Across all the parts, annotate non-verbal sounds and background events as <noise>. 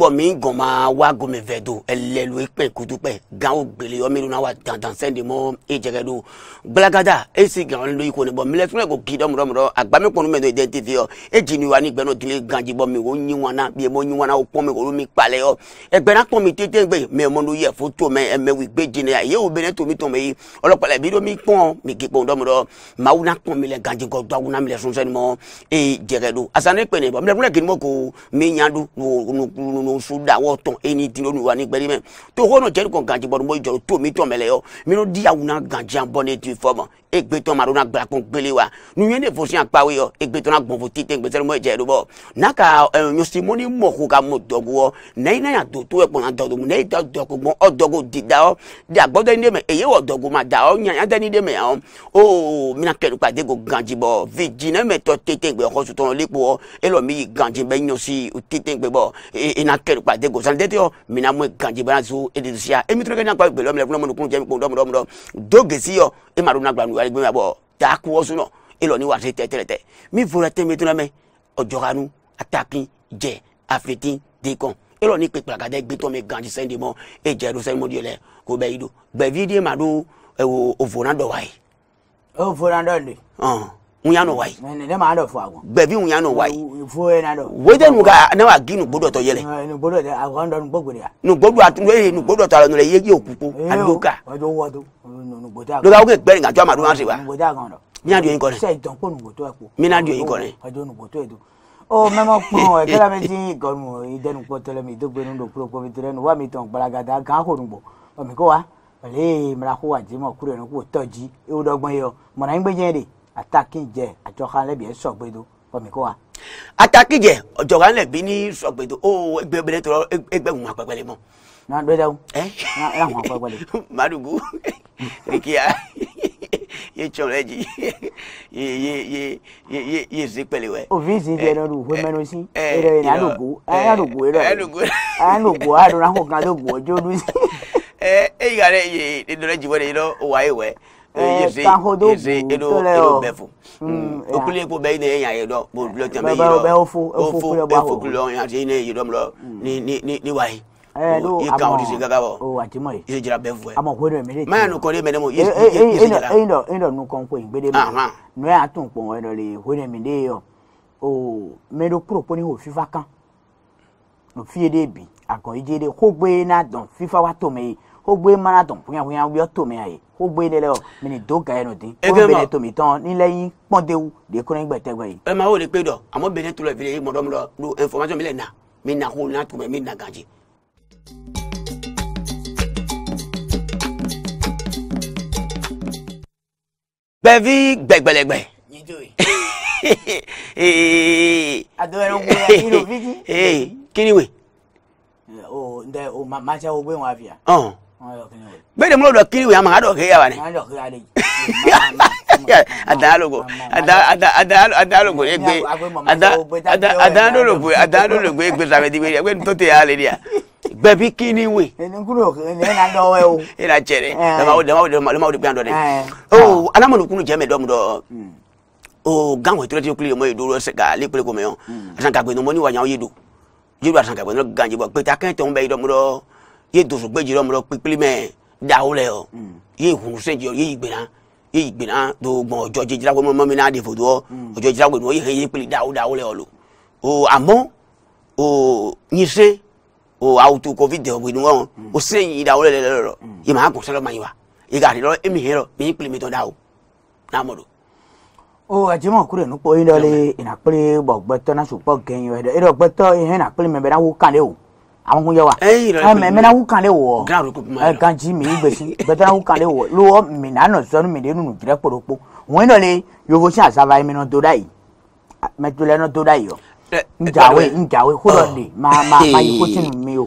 bo min goma wa gome vedo elelu ipe kudupe gan o gbele yo miru na wa dandan sende mo ejege do blagada esi gan lo iko ni bo mile tun go gidom rom ro agba mi ponu me do identity yo eji ni wa ni gbe no dile ganji bo mi o yin wọn na bi mo yin wọn na o mi ko mi mi tete gbe mi mo no foto me me wi gbe jini aye o bene to mi to me mauna pon mi le ganji go do una mi le sun sende mo ejege do asane pe ni no soda wo ton anything onu wa ni gbere me to ho no jeri kon ganji bodu mo joro to mi to mele yo mi no di awu na ganji an bone ti fo mo egbe to ma ro na gba kon gbele wa nu yen de fo si we yo egbe to na gbon fo ti te ngbe se mo e je do ka eh, yo si mo ni ka mo dogo wo nei na ya do to e pon an dogo mo nei do dogo mo odogo di da o di agbodo ni ma da o yan oh, e e be yan si tete ngbe bo kɛru kpa de gosali de teyɔ mina mo ganji bana su edisusia emitrɔkɛ na kpa gbɛlɔ minɛ kuna mɔnu kun jɛmi kun dɔmu dɔmu dɔmu do gesi yɔ emaru na gbanuya gbɛmi abɔ taa kuwɔ sunɔ elɔ ni wari tɛ tɛrɛtɛ mi fɔra tɛmɛ tuna mɛ ɔjɔkanu ataki jɛ afeti dekɔn elɔ ni kpekpe akadɛ gbetɔ mɛ ganji sɛn de mɔ edzɛru sɛn mɔdi yɛlɛ ko bɛ yi do gbɛvi de ma do ɛwɔ ovona dɔ wa ye. ovona dɔ le. ɔn unyano wai ne ma ando fwa gon bebi unyano wai fo e na do wede nu ka na wa ginu gbọ́dọ̀ to yele nu gbọ́dọ̀ de agon do nu gbogbo ya nu gbọ́dọ̀ atu e nu gbọ́dọ̀ to ara nu le yegi okupo aduka ojo wo do nu gbọ́dọ̀ do ga o ke gbe nga jo ma do wa se wa gbọ́dọ̀ agon do mi adio yin kore se itan po nu gbọ́dọ̀ e po mi na adio yin kore ojo nu gbọ́dọ̀ e do o mẹ́mọ́ pọ̀n ẹ̀kẹ́lá mi ti gọ̀nù ìdẹnupọ̀ tẹlẹmi ìdógbénu lòpọ̀ pọ̀ mi tẹlẹnu wà mí tàn gbalagada gan kò nùgbọ̀ ọ̀mí kó wa pẹ̀lẹ́ mìíràn kó wà jẹ́mọ̀ kúrò ẹ̀nu kó tọ́jú ewu dọ́gbọ́n yọ mọ̀nà ń gbé jẹ́ de atakijẹ àjọkalẹbi ẹ sọgbẹdo fọmi kó wa. atakijẹ ọjọkalẹbi ní sọgbẹdo ó ẹgbẹgbẹrẹ tó ẹgbẹgùn àpẹpẹlẹ mọ. náà ló dáhùn ẹ láwọn àpẹpẹlẹ. madugu kíá yé tsọ̀rọ̀ ẹ̀jì yé yé yé yé yé yé zi pẹ̀lẹ́ wẹ̀. òfin si jẹ lọ́dún òfin mẹ́nu sí ẹ̀rọ yẹn alógo alógo ẹ̀rọ yẹn alógo alógo alógo ọjọ́ ọdún sí. ẹ ẹ yíyá rẹ yé ẹdọrẹ jìbọn yìí lọ wà á yẹ wẹ. Eh, eh, yeseedobefu hmm, hmm, okuli ekpo bɛyi ne ye yan ye dɔ bo dulɔ tɛmɛ yi dɔ ofo kulɔ yan se ne ye dɔ mulɔ ni ni ni wayi i kan o ti se kaka wɔ i se jira bɛɛ fɛ maya nu kɔni mɛ ne mo i se jira. eyi dɔ eyi dɔ nu kɔn ko in gbede ma n'o y'a tun kpɔn wɛrɛ dɔ le ye o de mi de ye oh, yɔ o mɛ do kuro ko ni o fifa kan o fiye de bi a kɔn i je fifa wa to ogbe mana tɔn hunyahunya wuyɔ tomea ye ogbe de lɛ o mini do gaya no den ko bene tomi tɔn ni lɛ yi kpɔndewu de ko ne gbɛtɛgbɛ ye. ɛ ma o de pe dɔ àmọ́ bene tó lọ fi ye mɔdɔ lu information mi lɛ na mi na ko na tuma mi na gaji. bɛɛbi gbɛgbɛlɛgbɛ. kí ni wè. o ǹdẹ o ma ma ṣe o gbé wọn àfihàn bede mulo do kiri wiyama ado ke yawane adalogo adalogo egbe adalogo adalogo egbe sabe di wele egbe to te ale dia gbẹ bi kini we. nkuru ina dọwẹ o. ina cẹrẹ damawo damawo damawo de gbẹ dọ dẹ. o alamọlukunu jẹ mẹ dọmu dọ o ganwo etu lẹti okuli yomọ ye doro ẹsẹ ka ale kpele ko mẹ yọ asan ka gbẹnu mọ ni wa nyawo ye do yedu asan ka gbẹnu ganji bọ gbẹta kẹntẹn bẹ yi dọmu dọ ye dosogbe dzi lɔmɔ lɔ kpekpe mɛ dawo lɛ o ye hunse dzi ye yigbena ye yigbena do gbɔn ɔdzɔ dzidzra ko mɔmɔ mi na de fodo ɔdzɔ dzidzra ko nua ye he ye kpeli dawo dawo lɛ o lo o amɔ o nyise mm. o awutu covid de o bi nuwɔn o se yi dawo lɛ lɛ lɔ ye ma gɔn sɛlɛ ma yi wa ye ka di lɔ emi hɛ lɔ mi kpeli mi tɔ dawo n'a mɔ do. o ajima kure nukpɔ yi dɔ le ina kpele bɔ gbɛtɔ na sopɔ gɛn yɔ yɛ dɛ e dɔ gbɛtɔ yi hɛn na kpele mɛ bɛ na wo kan de o àwọn kun yẹ wa ẹ mẹna kun kan de wọ ẹ kanji mi gbèsè gbẹtẹna kun kan de wọ lọ mina nọ sọni mi de nunu jẹrẹ kpọdọkpọ wọn nọ le yovo si asava yi mẹna do da yi mẹtulẹ nọ do da yi o njawe njawe kúrò de ma ma ma yi kó tinu mi o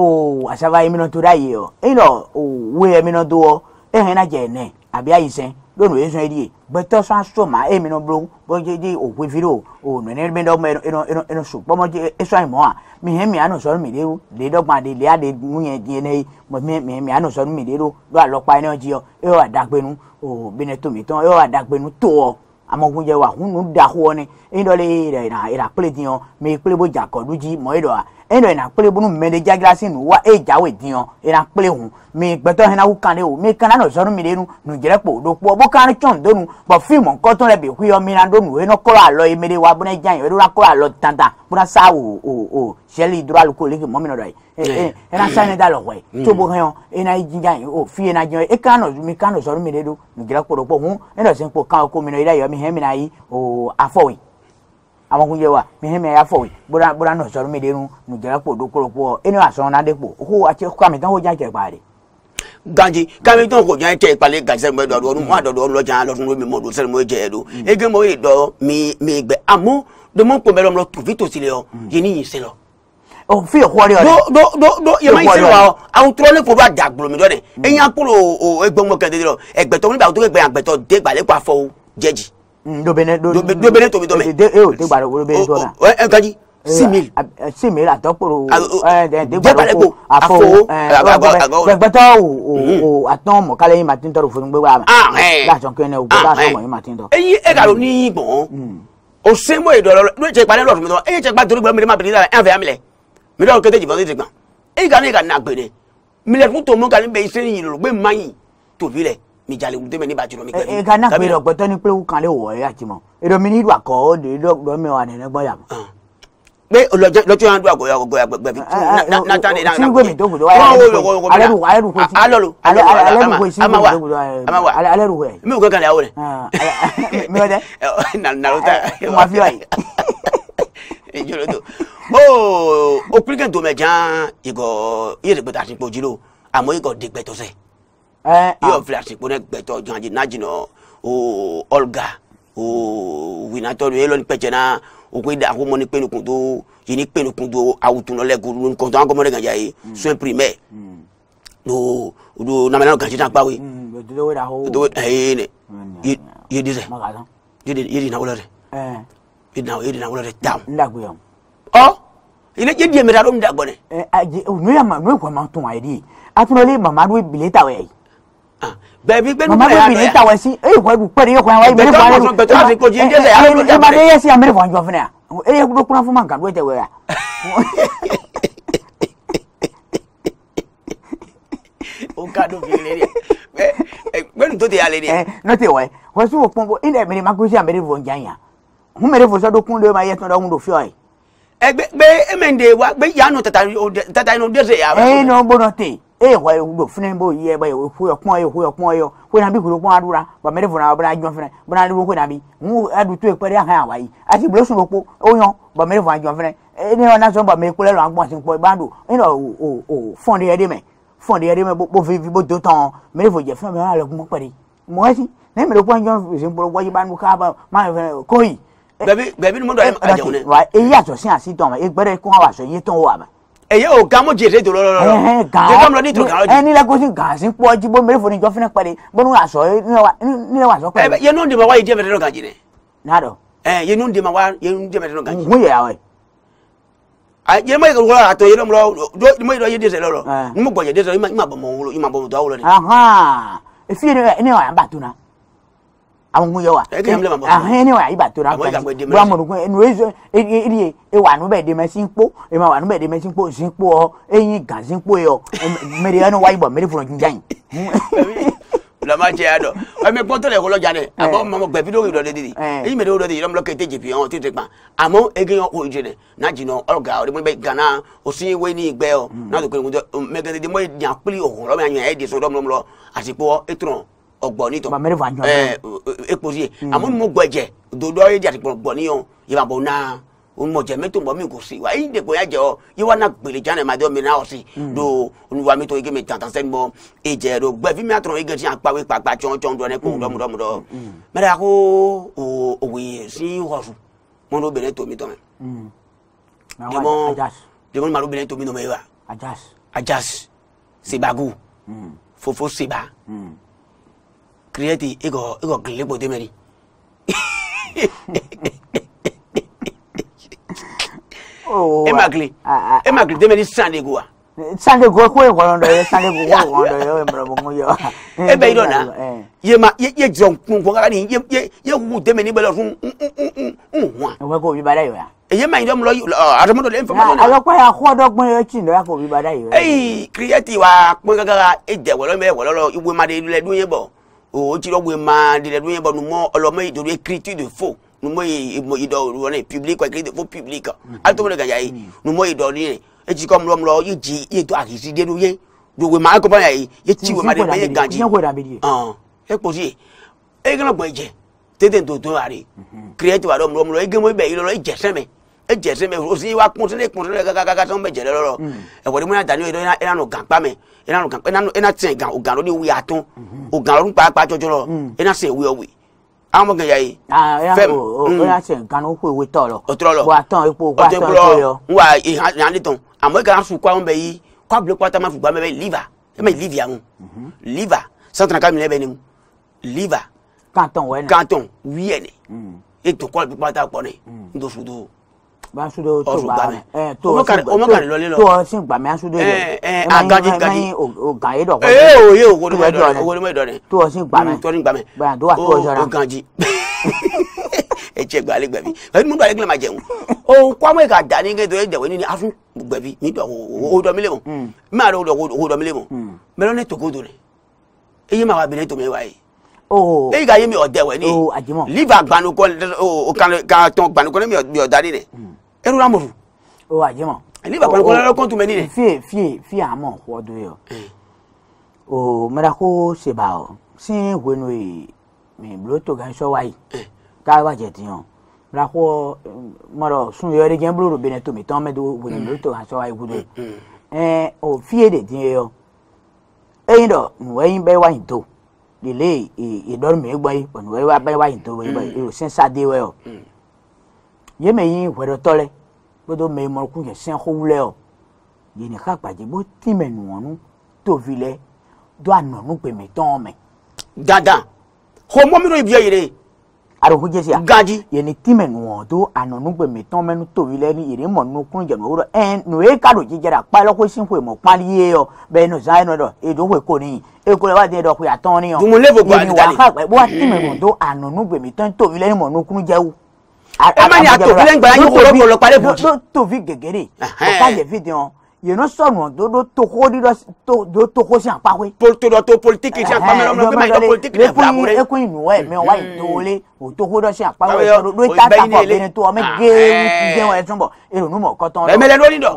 o asava yi mẹna do da yi o eyinọ o wúyẹ mẹna do wọ ehun ẹna jẹ ẹnẹ àbí ayi sẹn lónìí yéé sɔn yi di yé bɛtɔ ma e mi nɔ bolo bɔ je je fi do o nɛnɛ mi dɔ mɛ ɛnɔ ɛnɔ ɛnɔ so bɔmɔ je esɔn yi mɔ a mi hɛn mi anɔ sɔrɔ mi de o de dɔ gba de de mu yɛ diɛ ne ye mi mi mi anɔ sɔrɔ mi de do do alɔ kpa ɛnɛ jiyɔ e yɔ adagbenu o bene tomi tɔn e yɔ adagbenu tɔɔ amakunjɛ wa hunu da hɔ ne e dɔ le yɛrɛ yɛrɛ eno ena kple bunu mele dzagra si nu wa edza we diyan ena kple hun mi gbẹtọ hena wu kan de o mi kana nɔ zɔnu mi de nu nu dzre kpɔ o do kpɔ bo kan tsɔn do bɔn fíìmù nkɔtɔn le bi hui yɔ mi na do nu eno kɔlɔ alɔ yi e mi de wa bona dza yi eno la kɔlɔ alɔ tantan bona sa o o o sɛli dura aluko leke mɔmi e, nɔ dɔ ye ena sa ne da lɔ wɛ mm. tobo hɛn ena yi dza yi o fi ena dza yi ekana nɔ mi kana nɔ zɔnu mi de do nu dzre kpɔ do kpɔ hun eno se kpɔ kan ko mi yi la yɔ mi hɛn mi yi o afɔwui amakunjɛ wa mihɛmɛ y'a fɔ bora bora nɔ sɔrɔ mi de nu nu jɛra kpo do kolo kpɔ eni wa sɔn na de kpo ko ganji kame tɔn ko jɛ cɛ kpaale ganji sɛnɛ dɔ do ɔnu mɔ a dɔ do ɔnu lɔjan lɔtun lomi mɔ do sɛnɛ mɔ jɛ mi mi gbɛ amɔ domo kpɔmɛ lɔmɔ tufi tosi le yɔ yeni yin se lɔ o fi ìkúrẹ́ ọ̀rẹ́. do do do yẹmọ yìí sẹ́wọ̀n àwọn àwọn tó Mm, do bene do do bene to be do be oh, oh, oh, e eh, eh, eh, o te gbaro wo bene do na e nkan ji simil simil atọpọrọ dẹgbàdọpọ afọ gbẹgbẹtọ o atọ mọ kálẹ yín màtí ń tọrọ fún gbẹgbẹ àmà láàtọ kẹne o gbẹgbẹ àtọ mọ yín màtí ń tọ. eyín ẹ kàró ní yín gbọ̀n o ṣe mọ èdè ọ̀rọ̀ ló ń ṣe ìpàdé lọ́ọ̀tún mi tọ́ eyín ṣe ìpàdé torí gbọ́n mi máa bèrè dára ẹ̀ ń fẹ́ yà mílẹ̀ mi lọ́ọ̀ kété jìbọn tètè gbọ̀n eyín kàró ní ìkànnì àgbèrè mílẹ̀ fún tòun mọ́ kàní bẹ́ẹ̀ ṣe ń yìn lọ́rọ̀ gbé máa yìn tòbí rẹ̀ mi jale wute me ni ba jiro mi gbe mi e kana pe ro gbeto ni pe u kan le wo ya ti mo e do mi ni wa ko de do do mi wa ne gbo ya mo pe lọjọ lọjọ yan do ago ya ago ya gbe bi na ta ni na na gbe mi do gudo wa wo wo wo ale ru ale ru ko ti ale ru ale ru ko si ama wa ama wa ale ale ru ko mi ko kan ya wo ne mi o de na na lo ta ma fi wa yi ijolo do o o pirikan do me jan igo yele gbe ta ti po jiro àmọ́ igo de gbe to se hiyo vile asikune gbeto janji najino o olga o winatolu elo ni pechena okuida ahomo ni penukun kundo yini penukun kundo awutuno lẹkun nkan tó ankomọ lẹkan jaye soin primaire do do namina kan sitan kpawe do ẹyẹ ne ye disẹ ye di nawulọ dẹ ye di nawulọ dẹ tam ọ ilé jẹ diẹ mẹ́ta ló ń dàgbọ dẹ. ẹ ẹ n'o yà ma n'o ye kò ma tún wa yẹ di a tún lọ lé mamadu bileta wẹ yìí bẹẹbi gbẹnu mọ ya dẹ tawa si eyi kọ ebi pẹrẹ eyi kọ awa emere fún ayélu bẹtọ asi ko jíjẹ sẹ yàrá lójà mẹrẹ ẹ ẹ ẹsẹ amẹrẹ fún anjọ fún ya eyi kọ bẹ kúnra fún mankan lójà wẹ ya. o ka do fi lere ẹ gbẹnu tó ti yà lere. ẹ n'o tɛ wɛ wɛsi wo kpɔn bɔ e nɛ mɛrɛ ma ko si amɛrɛ fún jan ya n mɛrɛ fún sɔdɔ kun do ma yɛ tɔndɔ kun do fiyɔ ye. ɛ gbɛ gbɛ emende wa gbɛ yanu tata yanu dɛsɛ ya. ɛ n'o bɔnɔ ten eye hɔ ewudo fune bo yie e, e, e, ba ye hu yɔ kpɔn ye hu yɔ kpɔn ye ho na bi hu kpɔn aɖura ba mɛ de funa bena adzɔn fɛnɛ bena aɖu ho na bi ŋu aɖu to ekpe ɖe ahɛn awa yi ati blo su ɖokpo oyɔn ba mɛ de funa adzɔn fɛnɛ eye ne na zɔn ba mɛ kple lɔ agbɔn si kpɔ ba do eye na o o o fɔn de yɛ de mɛ fɔn yɛ de mɛ bo vivi bo do tɔn mɛ de fo dze fɛn mɛ alɛ kumɔ kpɛ de mɔ esi ne mɛ de kpɔn adzɔn si kpɔ wɔdzi ba nu kaa ba ma fɛnɛ koyi. bɛbi bɛbi numu dɔ ye ma ẹyẹ o ga mo jèrè dòrò rọrọ rọ jẹ kọmi lọ ní ìtura kàrọ jù. ẹ nílẹ kó sì gà sí pọ jí bó mẹrẹ fòní jọ fúnẹ pẹlẹ bọnú àṣọ nílẹ wà sọ pẹlẹ. yẹnu ń dèmọ wá yìí jẹ mẹtẹrọ gàjì rẹ. nàdọ. ẹ yẹnu ń dèmọ wá yẹnu ń jẹ mẹtẹrọ gàjì. mo yẹ awọ ẹ. yẹnu mọ ìkọlọ àtọ yẹnu mọ ìdọ yẹ dẹsẹ lọrọ ni mo gbọ yẹ dẹsẹ yìí má bọ mọ òun lọ yìí má bọ mọ tọ amugun eh, yɛ ah, wa ahɛn ne wa ayi ba to na kpɛnti bua mɔnukun enu ezo eri ye ewa nu bɛ dɛmɛ si nkpo ema e, e, wa nu bɛ dɛmɛ si nkpo si nkpo ɔ eyin gan si nkpo yɛ ɔ mɛri ɛni wa yi bɔ mɛri fɔlɔ jinjan yi. cɛ ya dɔ mɛ pɔtɔ la ekɔlɔ ja dɛ a bɔ mɔmɔ gbɛ bidɔn dɔ de di eyi mɛ dɔ de yɛlɛmɔ lɔkɛ <laughs> e eh. eh. te jepi ɔn tete kpan àmọ́ ege yɔ oye jɛnɛ n'a jinɔ ɔlɔga o de mo bɛ gana o si we ni gbɛ yɔ hmm. n'a to kelen kun tɛ mɛ gɛrɛ de mo ye diɲɛ kpili o kɔrɔ mɛ a ɲɛ e de so dɔ a ti kpɔ e tɔrɔ ọgbọ nitọ ẹẹ epo si ye hmm. àmọ́ ni mo gbọ ẹjẹ dodo awo ye jate kpọlọ gbọ ni yọ yaba bọ naa o mọ jẹ mẹtọ mọ min ko si wa ayi de ko ya jẹ ọ yi wa na gbele jan na ma dọ mi na ọsi do wa mi tọ ike mi tantan sẹni bọ ejẹ do gbẹ fi mi a tọrọ ike si akpawe kpakpa tsọn tsọn dọ ne ko mudọ mudọ mudọ mẹ de a o o oye si wọsu mọ n'o bene to mi tọ mẹ demọ demọ ma n'o bene to mi tọ mẹ wa ajasi sebago fofo seba. Mm create i go i go kile kpo temeri oh, e ma kile ah, ah, ah. e ma kile temeri sande kuwa sande kuwa kuwe kwalondo ye sande kuwa kwalondo ye e mbra mungu yo <laughs> e be na, eh, eh. ye ma ye ye jong kun kwa kani ye ye ye ku temeri bela fun unwa mm, mm, mm, e wa ko bi bada yo ya èyí mẹ́yìn dọ́mu lọ́yìn àtọ́mọ́tò lè ń fọmọ́ lọ́nà. àlọ́pàá yà kó ọdọ́gbọ́n yóò tì lọ́yà kò bí bàdá yìí. ẹyìn kìrìyẹ́tì wa pín gàgàrà ẹ̀jẹ̀ wọ̀lọ́mẹ́ wọ̀lọ́lọ́ ìwé madé lẹ́dún yẹn bọ̀ o ti dɔ we maa de la nuye bɔ numɔ ɔlɔmɔ yi doro ekiriti de fo numɔ yi mɔ yi dɔ wɔne public wa ekiriti fo public mm-hmm. ali e. tɔmɔ de ka ya ye numɔ yi dɔ ne eti kɔ mlɔmlɔ yi dzi yi do ahisi de do ye do we maa kɔba ya ye ye ti we maa de ma ye ganji ɔn ekposi ye e kana gbɔn jɛ tete to to ari kireti mm-hmm. wa dɔ mlɔmlɔ ege mo ibɛ yi lɔlɔ e jɛ sɛmɛ ẹjẹ sẹ mẹ osi wa kun sẹ kun sẹ kakakaka sẹ mẹ jẹlẹ lọrọ ẹwọde mun y'a da ni yẹrẹ ẹna nu gan kpamẹ ẹna nu gan ẹna ẹna tiɲɛ gan o gan o ni wuya tún o gan o ni kpakpa jọjọlọ ẹna sẹ wuyọ wuyi àwọn ọmọ gẹ̀yà yìí. fẹ́ẹ̀mù ó yà sẹ̀ nǹkan ó kó ìwé tọ̀ lọ. ọtọ́ lọ wà tán epo wà tán epo yọ. n wa ìhàn ní tán àmọ́ ìkàrà e sùn kó àwọn bẹ yìí kó àbúlé pátá máa fùgbà mẹ́bẹ́ liva ẹ̀mẹ́ e livi àwọn mm-hmm. liva sọ́tàn ká mìíràn bẹ́ẹ̀ ni mu liva. kàntàn wẹ́nẹ̀ kàntàn wíyẹ̀nẹ̀ ètò kọ́ọ̀lù pípa tá a pọ̀ basudo tó bá ẹ tó ọmọkàrí lọlé lọ tó ọsìn gbàmí asudo yẹ eh, eh, ẹ agaji gaji ọgàn yìí dọkọ ẹ o ye owó ni mo dọrẹ owó ni oh, mo dọrẹ tó ọsìn gbàmí mm, tó ọsìn gbàmí bẹ́ẹ̀ tó wà tó ọsọra o ganji ẹ jẹ gbalẹ gbẹbi ẹni mo gbalẹ gbẹlẹ ma jẹun òun kọ́ mọ̀ ká da kí n tó yẹ jẹ̀wé ní afún gbẹbi ní owó dọ́mílẹ̀ mọ̀ mẹ́ta ló dọ̀ owó dọ́mílẹ̀ mọ̀ mẹ́lọ́ ní tòkó tó rẹ̀ eyín màá wà bìnrin tó mi wáyé oh. eyín ká yé mi ọ̀dẹ̀wẹ̀ ní oh, liva gbanukọ́ kan tán gbanukọ́ ní mi ọ̀dá nílẹ̀. Mm ɛru la mɔfu. o wa jɛma. ale b'a kɔnɔ kɔlɔlɔ kɔntu mɛ ni dɛ. fiye fiye fiye a o mɛra ko seba o sin wo n'o ye mɛ bulo to gan sɔ wa ye k'a b'a jɛ ten o mɛra ko mɔrɔ sun yɔri gɛn bulo wo ni bulo to gan sɔ wa ye gudo o fiye de den yɔ eyin dɔ nuwɛyin bɛ wa yin to lele idɔri mɛ gbɔ ye nuwɛyin bɛ wa yin to wɛ ye o ye me yin hwɛɖɔtɔ lɛ gbedo me mɔku nye sɛn xowu lɛ o ye ne xa gbadze bo ti me nuɔnu tovi lɛ do anɔnu gbemetɔn me. dada xɔmɔ mi n'o bia yɛrɛ. aɖoku jesi a. gaji. ye ne ti me nuɔ do anɔnu gbemetɔn me nu tovi lɛ ni yɛrɛ mɔ nu kun jɛ nu wɔrɔ ɛn nu ye ka do jijɛ la kpa lɛ ko si ko mɔ kpali ye yɔ bɛɛ n'o zan yɛ nɔ dɔ edo ko ko ni eko lɛ wa den dɔ ko y'a tɔn ni yɔ. dumuni levo gba ni dali. ye ne wa xa gbɛ bo wa ti ẹ má ní àtòbí lẹ́ngbà yẹn kó lọ́kọ̀ lọ́pàá lẹ́bùn. ló tòbí gègéré ọ̀ká yẹ fi dìhàn yẹnu sọnù dodo toko dídọ do toko sí àpáwé. tòdò tó politiki sí àpáwé ọmọ ọmọ ìdọ politiki ní ìbúra rẹ. ekun ìnùwọ ẹmí ọwá hmm. ìdòwọlé òtoko dọ sí àpáwé lórí tata àpò àbẹni tó ọmọ ah. géèmù jẹun ẹtún bọ èrònú mọ kọtán. bẹẹmẹlẹ lórí dọ.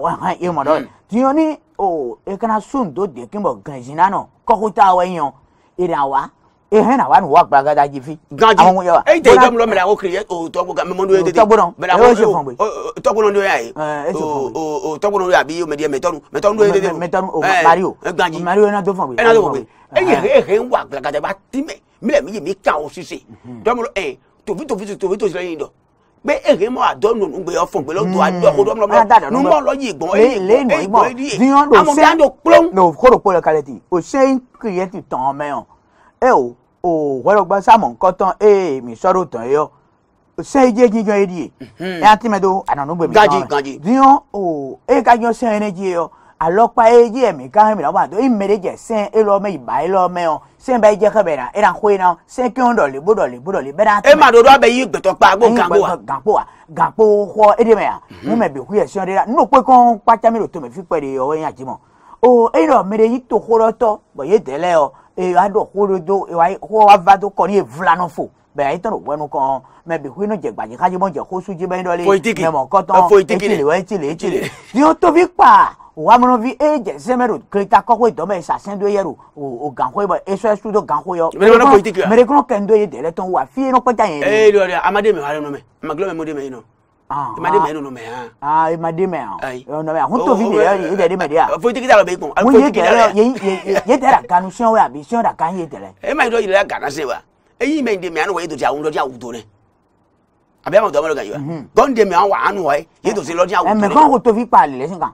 ìmọ̀dọ́ tiyan ní o ekana sun tó dé kí n bọ̀ gànjínà náà kọ́kútà wẹ̀yàn ìràwá ehe na wanu wa gbagada jifi gaji àwọn yo e te jom lo mi o kiri o to gbo mi mo do de to gbo na o se fun gbe to gbo na do ya e o o to gbo na abi o media metonu metonu do de de metonu o mario gaji mario na do fun gbe na do gbe e ye ehe wa gbagada ba ti me mi le mi ye mi ka o sise do mo eh, to vi to vi to vi to se yin do pé èrè mọ àdọ́nù ògbé ọ̀fọ̀n pé lọ́dọ̀ àdúrà kó dọ́mọ́ lọ́mọ́ nínú ọlọ́yìn ìgbọ̀n èyí ìgbọ̀n èyí àmọ́ bí a ń lò kúrò. no kóró kóró kalẹ̀ tì o ṣe ń kìrìyẹ́tì tán ọmọ eo o warogba samon koton e mi soro ton yo sen je jinjo edie e anti medo ananu gbe mi gaji gaji dion o e ka jo sen ene je yo alọpa eji ẹmí káhìn mi lọ́wọ́ àtọ́ ìmẹ̀rẹ̀jẹ̀ sẹ́n elọ́mẹ ìbá elọ́mẹ ọ sẹ́n bẹ́ẹ̀ jẹ́ kẹ́bẹ̀rẹ̀ ẹ̀ràn kó iná sẹ́n kí wọ́n dọ̀lẹ̀ bó dọ̀lẹ̀ bó dọ̀lẹ̀ bẹ́ẹ̀ náà. ẹ máa dodo abẹ yí gbẹtọ pa agbó gàpó wa. gàpó wa gàpó xɔ edemaya mímẹ mhm. bi kuyẹ sẹ́n dira nínú pé kán pàtàmì lòtó mẹ fipẹ́ de ọwọ́ yẹn àjẹmọ́ o eyín lọ mẹrẹ yìí tó kó lọ́tọ́ bọ̀ yé tẹ́lẹ̀ ọ aɖɔ xoɖodo xoavado kɔ ni evlanɔ fo bẹẹ ayi tọrọ wẹnu kan mẹ bi hu inú jẹ gbàdí kájí mọ jẹ kó sujú bẹ dọlé mẹ mọ kọtán etile wẹ etile etile ni o tóbi pa wàmúnú eh, eh, eh, fi e jẹ sẹmẹrò kirita kọkọ ìdọmẹ ìsàsẹndó yẹrò o ganko yẹ bọ esọ ẹsùn tó ganko yọ mẹrẹkúnọ kẹndó yẹ dẹrẹ tán wà fi yẹn nọpẹjà yẹn. ee lórí amadu mi wà lẹnu mẹ amagilọ mi mo de mẹ yín nọ imade mɛ nunu mɛ hã. aa imade mɛ hã ɔnɔmɛ hun tobi de yɛ yɛ tɛri mɛ de ya. Oh, foyitigida la o bɛ kun. mun ye tɛrɛ ye ye tɛ eh, la kanu siyɛn o bi siyɛn da kan ye tɛrɛ. e ma ye dɔ yira gana se wa e y'i mɛ de anu wa e ti a wuli dɔ to ne a bɛ ma dɔn ma dɔ ka yi wa mhm. dɔn de mɛ wa anu wa eh, ye e ti lɔ ti to ne. mɛ k'an ko tobi pa ale lɛsin kan.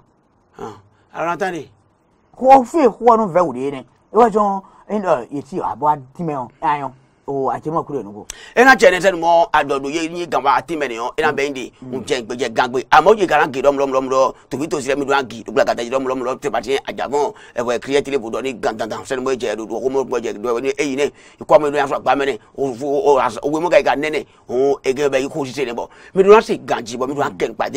ala ah, ta de. ko o a cɛma kure nugu ena cɛ nɛsɛn mɔ a dɔ do ye ni ganba a ti mɛnɛ yɔ ena bɛn de n cɛ gbɛjɛ gangbe a mɔ je kalan ki dɔm dɔm dɔm dɔ tobi to sirɛ mi do an ki dugula ka taa dɔm dɔm dɔm tɛba tiɲɛ a jabɔn ɛfɛ kiriyɛ tile bo dɔ ni gan gan gan sɛnɛ mɔ jɛ do ko mɔ bɔ jɛ do ni e mi do yan fɔ gba mɛnɛ o mi do an se gan ji bɔ mi do an kɛ kpate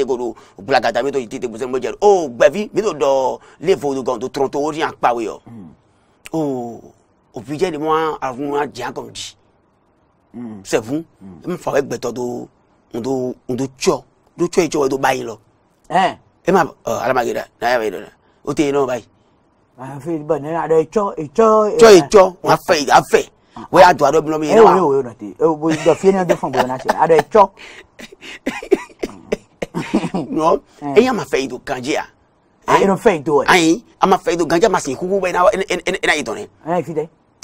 mi do do gan to tɔrɔntɔ o ti yan kpawo yɔ obligé de moi à vous dire comme dit. C'est vous. Ẹ fà wẹ́ gbẹ̀tọ̀ do ndo ndo tíọ̀ ndo tíọ̀ ìjọba tó báyìí lọ. Ẹ máa ọ alamage dà náà yà dà o tẹ̀ yín náà báyìí. Àfi bọ̀ ní àdó ìjọ ìjọ. Tíọ̀ ìjọ wà fẹ́ ìjà fẹ́ wọ́n yà dùn àdó bí lọ́mọ yẹn náà. Ẹ wò ó nà tè é bó jọ fíẹ́ ní ọdún fún bọ̀wọ̀ náà ṣe àdó ìjọ. Ẹ yà máa fẹ́ ìdò kanjí à. Ẹ yà máa ìdò ẹ̀. Ayi a máa fẹ́ ìdò kanjí a máa sìn kúkú bẹ́ẹ̀ náà ẹ̀ náà yìí tọ̀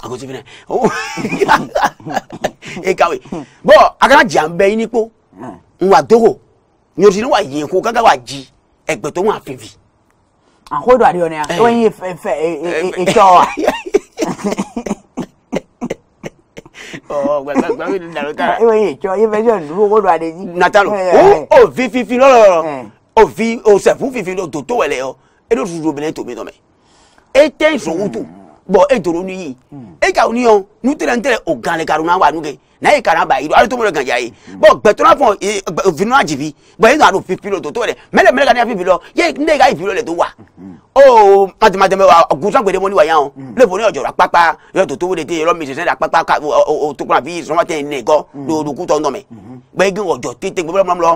àkótí fi náà owó ekawe <laughs> bọ́ akarajà ń bẹ yín nípò ń wà dógò ní oṣù tí wà yìí kó gágá a jí ẹgbẹ́ tó wà fìfì. àkójọ àdéhùn ni àwọn yìí fẹ ètò wa. <laughs> ìwé yìí ìjọ yìí fẹjọ dúró kó do àdéjì. natalu ó fi fífi lọ́rọ̀ ó fi òsèfún fífi lọ́dọ̀ tó wẹ̀lẹ̀ ọ ẹni oṣù tó obìnrin tó mi nọ mẹ́ ẹ tẹ́ ìṣòwò tó bɔn e doro ni yi e ka ni yɔn n'u tɛrɛ n o gan le karuna wa nuke n'a ye karan ba yiri ale to mo le ganja ye bɔn gbɛtɔla fɔ vinuna jibi bɔn e ka do pipilo to to yɛrɛ mɛlɛ mɛlɛ ka ne pipilo ye ne ka pipilo le to wa o madamadama wa gusan gbede mɔni wa yan o le fɔ ne yɛrɛ jɔra kpakpa yɔrɔ to tobo de te yɔrɔ misɛnsɛn la kpakpa ka o o tukuna fi sɔngɔ tɛ ne gɔ do dukutɔ nɔmɛ gbẹ́gẹ́ ọjọ́ tètè gbẹ́gẹ́ mọ́ lọ.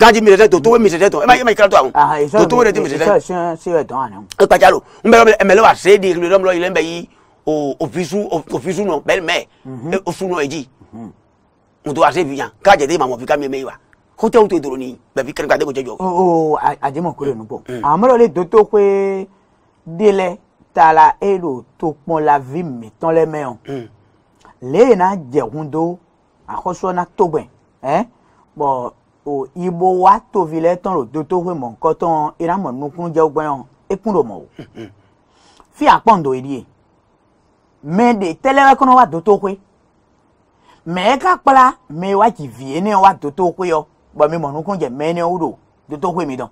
kanji mi sẹ́tọ̀ tó wé mi sẹ́tọ̀ ẹ má yẹ kíra tó àwọn. tó tó wé mi sẹ́tọ̀. ẹ kpàtsá lo n bẹ ẹmẹ lọ wa se de ìlú lọmọlọ ilẹ̀ ń bẹ yí òfisu nọ bẹ́ẹ̀ mẹ́ osu nọ èjì n tó wa se bi yan k'a jẹ de ma mọ fi ka mi mẹ́ wa kó tẹ́ o tó dòrò ni bẹ̀bí kẹrìnkà dẹ́kun jẹjọ. o àjẹmọ kúrò nù bọ mm. àmọ́ lè tó tó pé délẹ̀ tala èrò tó pọn la vi mi tán lẹ́mẹ̀ o mm. lẹ́yìn náà jẹ̀kun tó akɔsɔna togbɛn ɛn bɔn o ibo wa tovi lɛ tɔn o dodo hoe mɔ nkɔtɔn iramɔ nukun jɛ gbɛn ekun do mɔ o fi akpɔn do yie mɛ de tɛlɛ kɔnɔ wa dodo hoe mɛ eka kpla mɛ wa dzi vie ne wa dodo hoe yɔ bɔn mi mɔ nukun jɛ mɛ ne wo do dodo hoe mi dɔn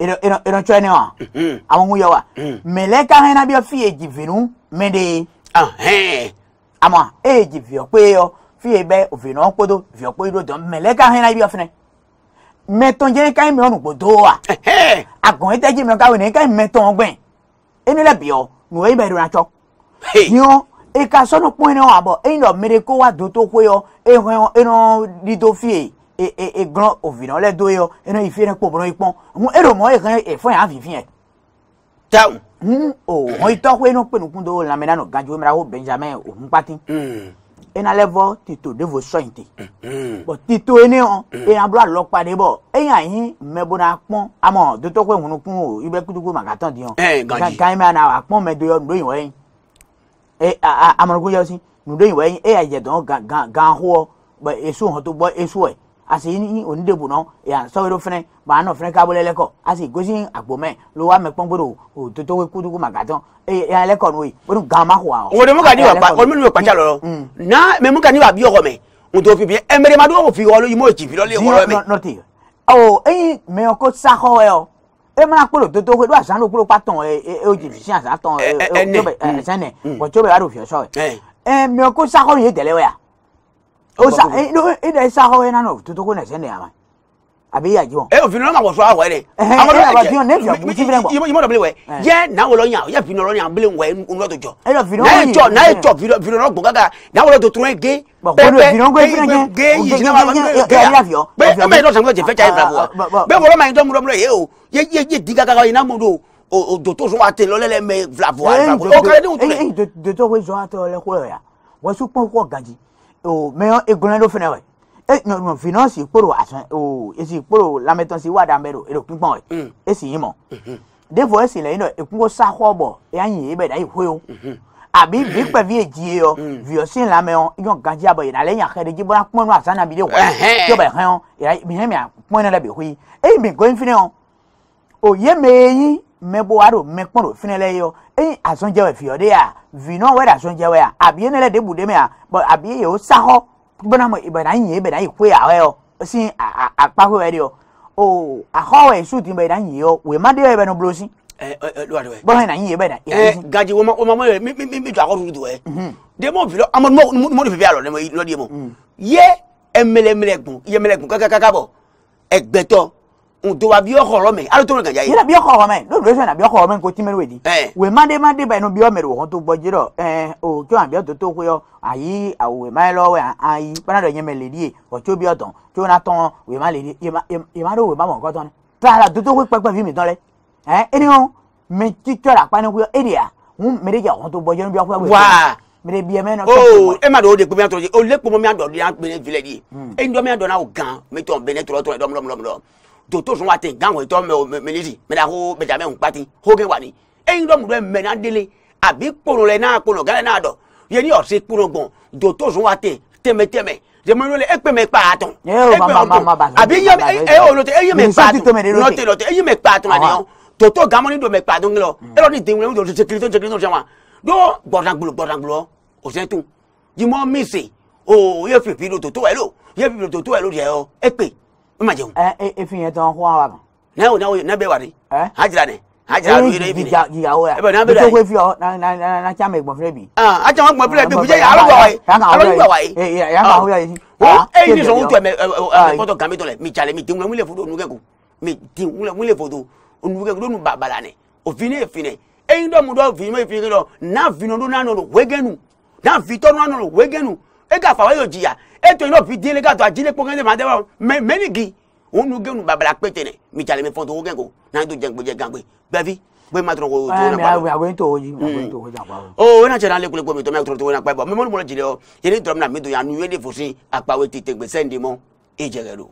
ìràntsọ ẹni wa <laughs> àwọn ohun yẹ wa <laughs> mẹlẹka hẹn náà bí ọ fi èjì vinu mẹdẹ. àmọ́ èjì vi ọ pé ọ fiye bɛ vinɔ kpodo viɔ kpodo dɔn mɛlɛ ka hɛn na ibi ɔfɛnɛ mɛtɔn jɛ ka ɲi mɛ ɔnu kpodo wa a gɔn ete ji mɛ ka wele ka ɲi mɛtɔn gbɛn eni lɛ biɔ nu eyi bɛ do na tɔ yɔ e ka sɔnu kpɔn ne wa bɔ eyi nɔ mire ko wa do to ko yɔ e hɔn enɔ di to fiye e e e glɔn ovinɔ lɛ do yɔ enɔ ife ne kpɔbɔnɔ yi kpɔn mu e do mɔ e hɛn efɔ yan fifi yɛ. jawu. o hɔn itɔ ko enɔ kpɛnukun do lamɛnna no ganjo emira ko benjamin ohun pati. Hmm ena le vɔ tito de vo sɔyin te mm-hmm. bɔn tito ene hɔn mm-hmm. ena bla lɔkpa de bɔ eya yi mɛbona kpɔn amɔ dotɔkɔ ŋunukun o ibe kutuku magatɔn di hɔn ganyi mɛ na wa kpɔn mɛ doyɔ nudoyin wɔ yin e a amɔnukun yɛ si nudoyin wɔ yin eya yɛ dɔn gan gan hoɔ bɔn esu hɔn to bɔ esu yɛ asi ni onidebo nɔ ya sɔwɛrɛ fɛnɛ baa nɔ fɛnɛ k'abolo ɛlɛ kɔ asi gosi agbomɛ lo wa mɛ kpɔnkpɔdo o toto kutuku ma gatɔ ee ya ɛlɛ kɔ n'o ye o ni gan ma ko awɔ. o de mu ka di wa pa o minnu bɛ kpatsa lɔrɔ n'a mɛ mu ka di wa bi yɔgɔ mɛ n t'o fi bi ɛ e mɛrɛ ma dɔn o fi wɔlɔ yi m'o e ci fi lɔli wɔlɔ mɛ. nɔtɛ ɔ eyi mɛ ko sakɔ yɛ o e, e mana kpolo toto ko e do asa n'o kpolo pa tɔn ɛ ɛ o jìbì si asa tɔn ɛ ɛ ɛnɛ ɛsɛnɛ wɔ tso bɛ wà do fiɲɛ sɔ yɛ ɛ eh. mɛ ko sakɔ ye tɛlɛ wɛ yan osa ino ina isa hɔ yɛn nana tutuku na ɛsɛ ne yama a bɛ yaji wɔn. o fini n'o ma wɔ so awɔ yɛ dɛ. ɛhɛn ɛ yaba fiyɔn ne fiyɔn buti fɛnɛ bɔ. i ma dɔ bilen wɛ jɛ n'a wolo yan yɛ fini n'o yan bilen wɛ n'o tɛ jɔ. ɛ yɔ fini n'a ye jɔ n'a ye jɔ fini n'o gbɔn kan n'a wolo to turun ye ge. bɔn ko fini n'o gbɛ fɛnɛ ge yi sinɛ ma ge ya fiyɔ. bɛɛ bɛɛ dɔ sanfɛ cɛfɛ cɛ fila bɔ bɛɛ wolo ma ye dɔ mun dɔ mun ye o ye ye ye di ka kan ɲinan mun don o doto so wa te lɔlɛ lɛ mɛ fila fɔ a ye fila fɔ o kari denw tun dɛ. doto ko zɔn a tɛ lɔlɛ ko yɛrɛ ya wa su kpɔn kɔ gaji o oh, mɛyɔ egunlɛ do fɛnɛ wɛ e ɲɔgɔn finɛ si kporo asɔn o oh, esi kporo lamɛtɔn si wa danbɛ do ero kpinkpɔn wɛ mm. esi yi mɔ mm-hmm. defo esi lɛ yi nɔ ekunko saxɔ bɔ eya nyi ebɛ da yi hoyo àbí bí pẹ̀lú èjì yẹ ọ viọ̀sìn lamẹ́ ọ yọ gàdí àbọ̀ yìí nàlẹ́ yàn kẹ́rẹ́ jí bọ́lá pọ́nú àsánà bi de wọ́n tí o bẹ̀ hẹ́ ọ yìí mi hẹ́ mi à pọ́nú ẹ̀ lẹ́bi hui èyí mi gbé nfinẹ́ ọ òye mẹ́yìn mɛboaro mɛkpɔro finɛlɛ yɔ eyi asɔnjɛwɛ fiyɔde ya vinɔ wɛrɛ asɔnjɛwɛ ya abiye ne lɛ de bu de mɛ ya bɔn abiye yɛ o saxɔ bɛna mɔ ibɛna nye bɛna yi koe awɛ yɔ si a a a wɛ de yɔ o axɔwɛ suti bɛna nye yɔ o ye ma de yɛ bɛna bulo si. ɛ ɛ luwa de wɛ. bɔn na nye bɛna. ɛ gaji o ma o ma mɔ yɛrɛ mi mi mi jɔ akɔrɔ tutu wɛ. demo filɛ amadu mɔ de fi fi alɔ ne ma lɔ di ye mo. ye ɛmɛlɛmɛlɛ kun ye ntowa bi ɔkɔrɔ mɛ alo toro gaja ye. yɛrɛ bi ɔkɔrɔ mɛ n'o dɔrɔn na bi ɔkɔrɔ mɛ ko timɛri wɛ di. wɛ mande mande ba yen bi ɔmɛri wɔn to bɔ jirɔ ɛɛ o tí wọn bi ɔtɔ tó koyɔ ayi awo wɛ ma yɛ lɔ wɛ ayi bana dɔ yɛmɛ lɛdi ye o tí o bi ɔtɔn tí na tɔn wɛ ma lɛdi yɛma do wɛ ma mɔ kɔtɔn tala dodo ko kpɛkpɛ fi mi tɔn lɛ ɛɛ eni o mɛ titɔ la kpani koyɔ ya n mɛri ja wɔn to bɔ jirɔ bi ɔkɔrɔ mire bia mɛ nɔ. ooo e ma dɔn o de ko mi tɔrɔ ye o le kpɔmɔ mi a dɔn o de y'a gbɛnɛ filɛ de ye hmm. e ni dɔ mi a dɔn n'a gan mi tɔn bɛnɛ tɔrɔ tɔrɔ dɔn to to sun wa ten gan wo to me o militi me da ko be da me un pati ho ge wa ni ẹ̀yin lo mu re me na dele àbí kpono re na kpono gale na do ye ni o se kpono gbon do to sun wa ten teme teme jẹmọlú lẹ ẹpẹ mẹ pa àtàn ẹpẹ ọdún àbí ẹ ò lọtẹ ẹyẹ mẹ pa àtàn lọtẹ lọtẹ ẹyẹ mẹ pa àtàn àníyàn tòótọ́ gàmọ́ nídò mẹ pa àtàn lọ hmm. ẹ lọ ní ìdíwọ̀n ẹ̀wọ̀n tó ṣe kiri tó ṣe kiri tó ṣe wọn dọ́ gbọ̀dàgbọ̀lọ̀ gbọ̀dàgbọ̀lọ̀ òṣèlú tó jimọ́ mísè o yẹ fìfì lò tòótọ́ ẹ lò yẹ fìfì lò tòótọ́ ẹ lò yẹ ọ ẹ pè ma jẹun. ẹ ẹ efin yẹn tán fún wa ma. n'a y'o n'a y'o n'a bɛ wari. ɛ a jira dɛ a jira olu yɛrɛ bi ne. jijawo ya ebe n'a bɛ da ye. bitɔn ko fi ɔ na na na na caman gbɔn filɛ bi. a caman gbɔn filɛ bi kujɛ alo wa ye alo wa ye. ee yan ka hawuya ye. o e ni sɔn tɛ mɛ ɛ kɔtɔ gambe tɔ lɛ mi jalɛ mi denwula wuli foto nugɛ ko mi denwula wuli foto nugɛ ko donu ba bala nɛ o finɛ ye finɛ eyi dɔ mu dɔ finɛ finɛ dɔ n'a finɛ do n'a nɔ do wegenu n'a fitɔ do n'a nɔ do wegenu e ka fa wa y'o jiya eto ino fi dile ka to ajile po kende mande ba me menigi onu genu babala pete ne mi chale me fonto gengo na do jengbo je gangbe bevi gbe ma tro ko to na pa ah awe to oji na chera le kule ko mi to me tro na pa bo me mo mo jile o yele drum na mi do ya nu yele fosin apa we tite gbe sende mo ejere ro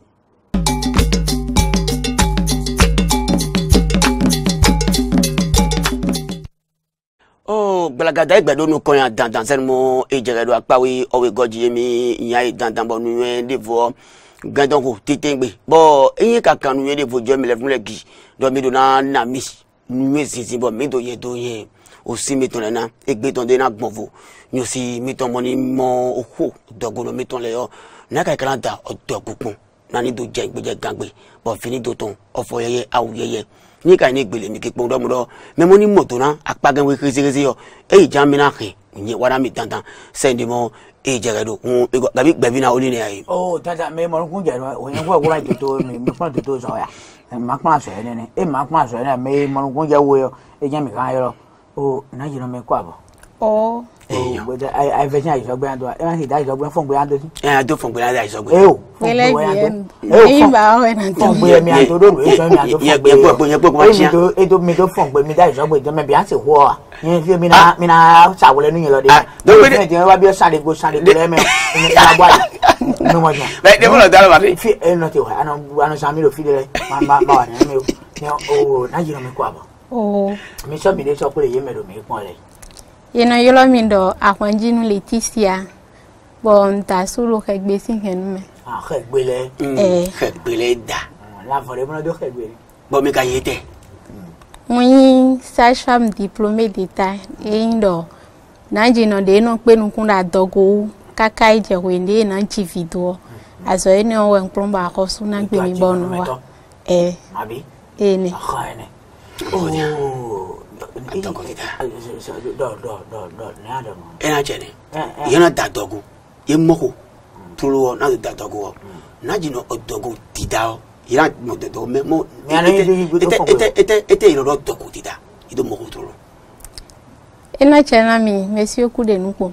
oh gbalagada egbɛdo nu kɔnya dandan sɛni mo edzɛgɛ do akpawe ɔwe gɔdzi yemi nya ye dandan bɔ nuyɛ devɔ gɛndɔn ko tete gbe bɔn eye kaka nuyɛ devɔ jɔ mi lɛ funu lɛ gi dɔ mi do na na mi nuyɛ zizi bɔ mi do yɛ do yɛ o si mi tɔn lɛ na egbe tɔn de na gbɔn fo nyo si mi tɔn mɔ ni mɔ oho dɔgolo mi tɔn lɛ yɔ n'a ka kala da ɔdɔgukun nani do jɛ gbɛdɛ gangbe bɔn fini do tɔn ɔfɔ yɛyɛ awu yɛyɛ ni ka ni gbele mi kikpɔn dɔmu dɔ mɛ mo ni mɔto na akpa gɛn wo kesegese yɔ eyi jan mi na hɛn n ye wara mi tantan sɛndi mɔ e jɛgɛ do kun ekɔ kabi gbɛbi na o ni ne y'a tata mɛ mɔni kun jɛ o ye n ko wura toto mi mi kuma toto sɔn yan ma kuma sɔn yɛrɛ nɛnɛ e ma kuma sɔn yɛrɛ mɛ mɔni kun jɛ wo yɔ e jɛ mi kan yɔrɔ o n'a yɛrɛ mɛ ko a bɔ. ɔɔ àìfẹsẹ àìsọgbẹ àdó ẹ máa ń ṣèdá àìsọgbẹ fọǹgbẹ àdó sí. ẹ àdó fọǹgbẹ àdó àìsọgbẹ. ẹ o fọǹgbẹ àdó ẹ o fọǹgbẹ mi àdó lóru èso mi àdó fọǹgbẹ. yẹgbẹ gbọ yẹgbẹ gbọ àṣìyà. èmi tó mi tó fọǹgbẹ mi dá àìsọgbẹ mi à fi de. lórí mi jẹ́ wá bí ó ẹ mi o ní o nàìjíríà mi kọ àbọ̀. mi sọ mi dé sọ pé èyí mẹ́rin mi kún ọ lẹ́yìn yeno yɔlɔ mi dɔ akɔnjinu le ti sia bɔn nta solo xɛgbe si hɛnu mɛ. xɛgbe lɛ xɛgbe eh. mm, lɛ da. Mm, lafɔre mana do xɛgbe. bɔn mi ka ye tɛ. mo yi sage femme diplômé d'état eyin dɔ nanjinɔ de eno kpenukun da dɔgowu kaka yi dze koe de ena ŋtsi vi doɔ azɔ ene wɔwɔ nkplɔ ba akɔ su na gbemi bɔnu wa. ee eh. ne. E ooo. Oh, oh atɔgɔ ti taa. dɔ dɔ dɔ dɔ ne y'a dɔn. e n'a cɛ ni yɛna da dɔgu ye mɔgɔ tulu wɔ n'a tɛ da dɔgu wɔ n'a jɛnɛ o dɔgu ti da wɔ yɛna mɔ dɔgu mɛ mɔ e tɛ e tɛ e tɛ yɛrɛ dɔ dɔgu ti da i tɛ mɔgɔ tulu. e n'a cɛ na min mɛ se ku de nu kun.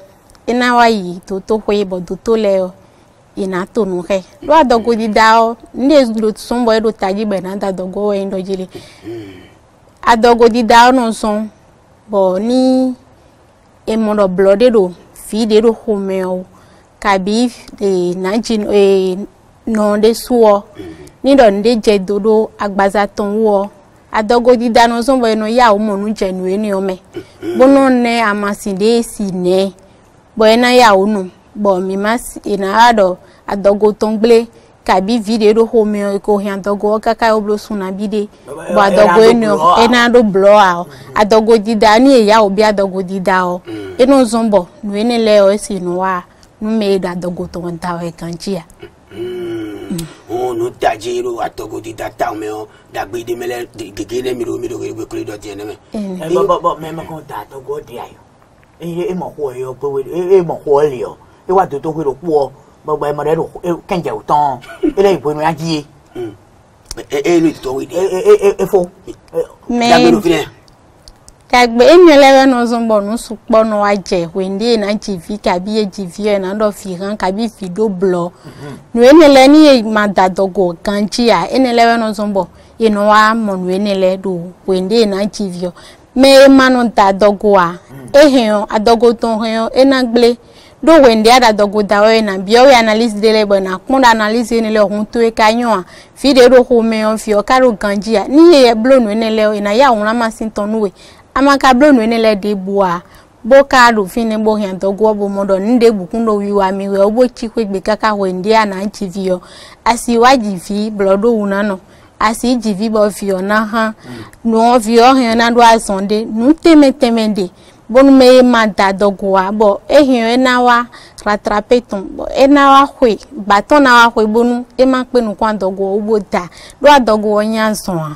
na wa yi totoƒe bɔ doto le yina to nu xe ɖo adɔgo dida ne lo sɔmbɔ eɖo ta dzi bena da adɔgo wɔyi ŋdɔ dzi le adɔgo dida nɔ sɔn bɔ ni emɔɖɔ blɔ ɖe ɖo fi ɖe ɖo xɔmewo kabi ee nadzi ee nɔ ɖe soɔ ni ɖɔ nu ɖe dze do ɖo agbazatɔn woɔ adɔgodida e nɔ sɔn bɔ yinɔ ya wo mɔnu dze nu eniyan mɛ bɔnɔ nɛ amasi ɖe si nɛ. bo ena ya onu bo mi mas ina ado adogo tongble kabi vide do home ko hian dogo kaka oblo suna bide bo adogo eno ena do blo a adogo dida ni eya obi adogo dida o mm. eno zombo nu ene le o si nu wa nu me e da adogo to nta o e kanjia mm. mm. onu tajiro adogo dida ta me o dagbe de mele gege ne mi ro mi ro gbe kure do ti ene me e bo bo me ma ko di ayo iye ema xɔ yɔ pe wele e ema xɔ li yɔ e wa dodo ko do kpɔ gbɔgbɔ ema ɖe do e kɛnjɛ o tɔn e le ibo nu ya dzi ye. e e lu tɔ wi de. e e e e fo. mɛ kagbe emia lɛ bɛ nɔzɔnbɔ nusukpɔnɔ adze wende na dzivi kabi ye dzivi yɛ na dɔ fi hã kabi fi do blɔ nu ene lɛ ni ye ma da dɔgɔ gãntsi ya ene lɛ bɛ nɔzɔnbɔ yenɔ wa mɔ nu ene lɛ do wende na dzivi yɔ me manu da dogwa eheo adogo tonheo enangle do wende ada dogo da we na bio we analyse de le bona kunda analyse ne le hun to e kanyo a fi de ro ho me on fi o karo ganjia ni ye blo no ne le ina ya won ma sin ton we amaka blo no ne le de bua bo ka ro fi ne bo hian dogo bo modo nde bukun do wi wa mi we obo chi kwe gbe kaka wende ana chi vi o asiwaji fi blodo una no asi dzivi bɔ viɔ na hã nɔ viɔ hɛn na do azɔn de nu tɛmɛtɛmɛ de bonu me ma da dɔgoa bɔ ehɛn ena wa ratrape tɔn bɔ ena wa hoe gbatɔ na wa hoe bonu ema kpe nukua dɔgoa wo bo da do a dɔgoa nya zɔn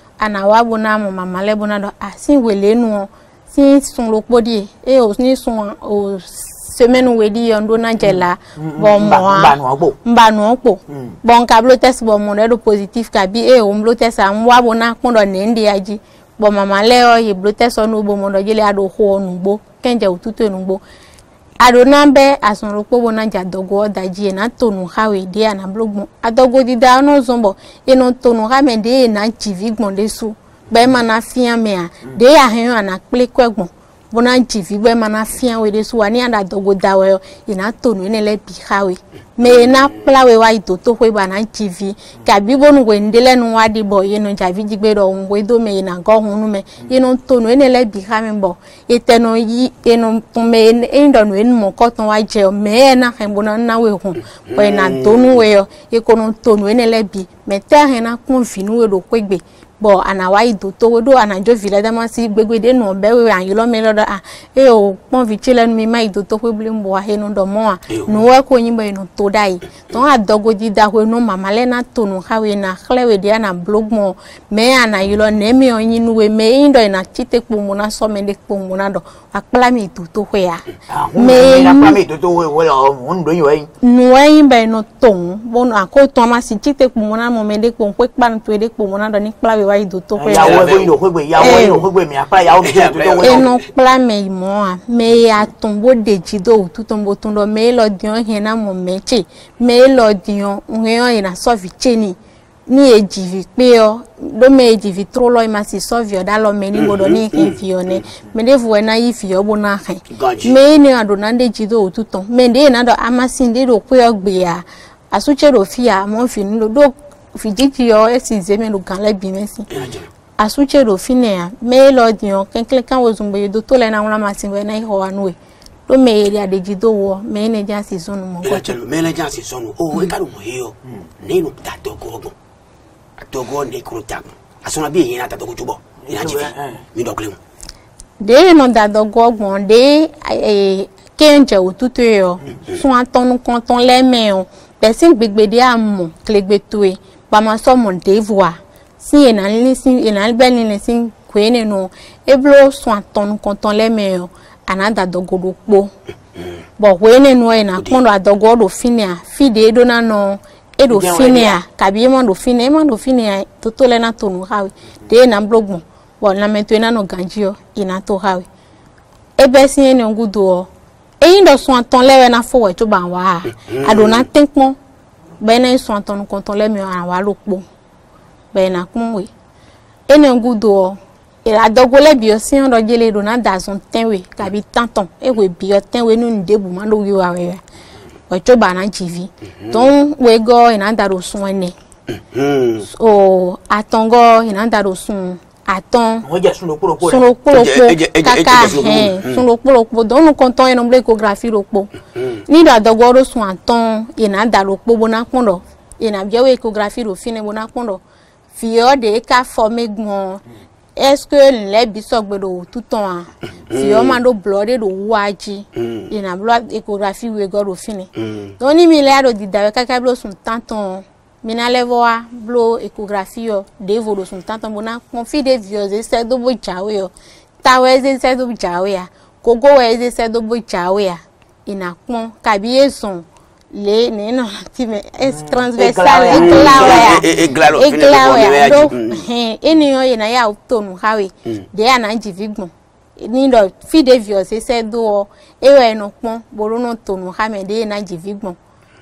ana wa mo mama le bona do a sin wele nu o sin sun lo podi e o ni sun o semenu wedi di yondo na jela bo mo a mba nu opo bon ka blo test bo mo do positive ka bi e o blo test am wa bona kun do ne ndi aji bo mama le o ye blo test onu bo mo do jele ado ho onu gbo kenje òtútù onu gbo aro na be asoro kpobo na ja dogo da ji na tonu ha we de na blogbo adogo di da no zombo eno tonu ha me de na jivi gbon de su be ma na fian me mm. a de ya hen na kple kwegbon bona dzivigbe mana fia wo ɖe so wa ne aɖa dɔgo da wɔ yina to nu ne le bi xa we me na kpla we wa yi toto ƒe bana dzivi gabi bo nugo ŋde le nu wa ɖi bɔ yino dzavi dzigbe ɖɔ ŋgo edo me yina gɔ hun nu me yino to nu ne le bi xa me bɔ ete no yi yino me eyi ɖɔ nu enumɔ kɔtɔn wa dze o me yɛ na xe bona na we hun bɔ yina do nu we yɔ yeko no to nu ne le bi me te ahe na kún vi nu we ɖo kpegbe bo ana wa ido towo do ana jo vile da ma si gbegbede nu be we an yi mi lo da ah e eh, o oh, pon vi chile nu mi ma ido to pe blim bo a he nu do mo a nu wa ko yin bo inu to dai to a dogo di da we nu mama le na to nu ha we na khle we dia na blog mo me ana yi lo mi on yin nu we me yin do ina chite po mo na so me de po mo na do akpla mi ah, ido to we a me akpla mi ido yin we nu we yin be inu ko to ma si chite po mo na mo me de po pe pa nu to de po mo na do ni kpla we wa idoto kwe yawo ebo ilo kwegbe yawo ilo kwegbe mi apa yawo mi to do eno pla me mo mm-hmm. a me ya tombo de jido utu tombo tondo me lo dion he na mo meche me lo dion nwe o ina so vi cheni ni ejivi pe o do me ejivi tro lo ma si so vi o da lo me ni godo ni ke vi o ne me de vu na yi fi o bo na kan me ni adona de jido utu ton me de na do amasi de do pe o gbe a asuche do fi a mo fi ni do fijiki yɔ esi zeme lo gan lɛ bime si asutse do fi ne ya me lɔ diyan kɛnkɛn kan wo zumbe do to lɛ na ŋlɔ ma si wɛ na yi xɔ wa nu ye do me yeli adeji do wɔ me ne dza si sɔnu mɔ gɔ tɛ. mɛ ne dza si sɔnu o e ka do ye yɔ ne nu ta dɔgɔ gbɔn dɔgɔ ne kuro ta gbɔn a sɔnna bi na ta dɔgɔ ju bɔ yina jifɛ mi dɔ kilen o. de nɔ da dɔgɔ gbɔn de kéńjẹ òtútù yọ sún atọ́nukọ́ntán lẹ́mẹ̀ẹ́ o pẹ̀sìn gbègbè kpamasɔ moldavia si enali si enali bɛ lili si koe ne no eblo sɔn atɔnu kɔntɔn lɛ mɛ o anada dɔgodo kpo bɔn koe ne no ena kpɔn do adɔgɔ do finia fi de do na nɔ edo finia kabi ema do finia ema do finia toto lɛ na tonu hawi de ena blogbɔn bɔn lamɛto ena nɔ ganji o ena to hawi ebe si ene ngudo o eyi dɔ sɔn atɔn lɛ wɛ na fɔwɔ tso ba wa a do na te kpɔn. bena e sɔn tɔnu kɔntɔn lɛ miɔ ara wa lo kpo bena kun we ene gudo ɔ ìlàdɔgbo lɛ biɔ sian dɔ jele do na da zɔn tɛn we kabi tan tɔn ewe biɔ tɛn we nu de bu ma do wi wa wɛ wɛtso ba na jivi tɔn we gɔ ina da do sun ɛnɛ o atɔngɔ ina da do sun. àtọn sunrokoroko kaka sunrokoroko don nu kɔntɔn yɛ nɔmble ekografi roko ni do adɔgɔ do sun àtọn yina da roko bona kpɔn dɔ yina biɛ wo ekografi do fine bona kpɔn dɔ fiyɔ de eka fɔ me gbɔn ɛsike lɛ bisɔgbe do tutɔn a fiyɔ ma do blɔ de do wua dzi yina blɔ ekografi wegɔ do fine dɔɔni mi lɛ ado didawɛ kaka bi do sun tantɔn. Minalevoa, wa blo ekografi yɔ devo lo sun tantɔ mo na kɔnfi devi yɔ do bo dzawe yɔ do dzawe do kabi le ne nɔ ti es transversal eglawɛ ya e, e, e, eglawɛ ya do yina ya o tonu hawe de ya na jivi fide nidɔ fi devi yɔ zesɛ do wɔ ewɛ nɔ tonu hame de yina jivi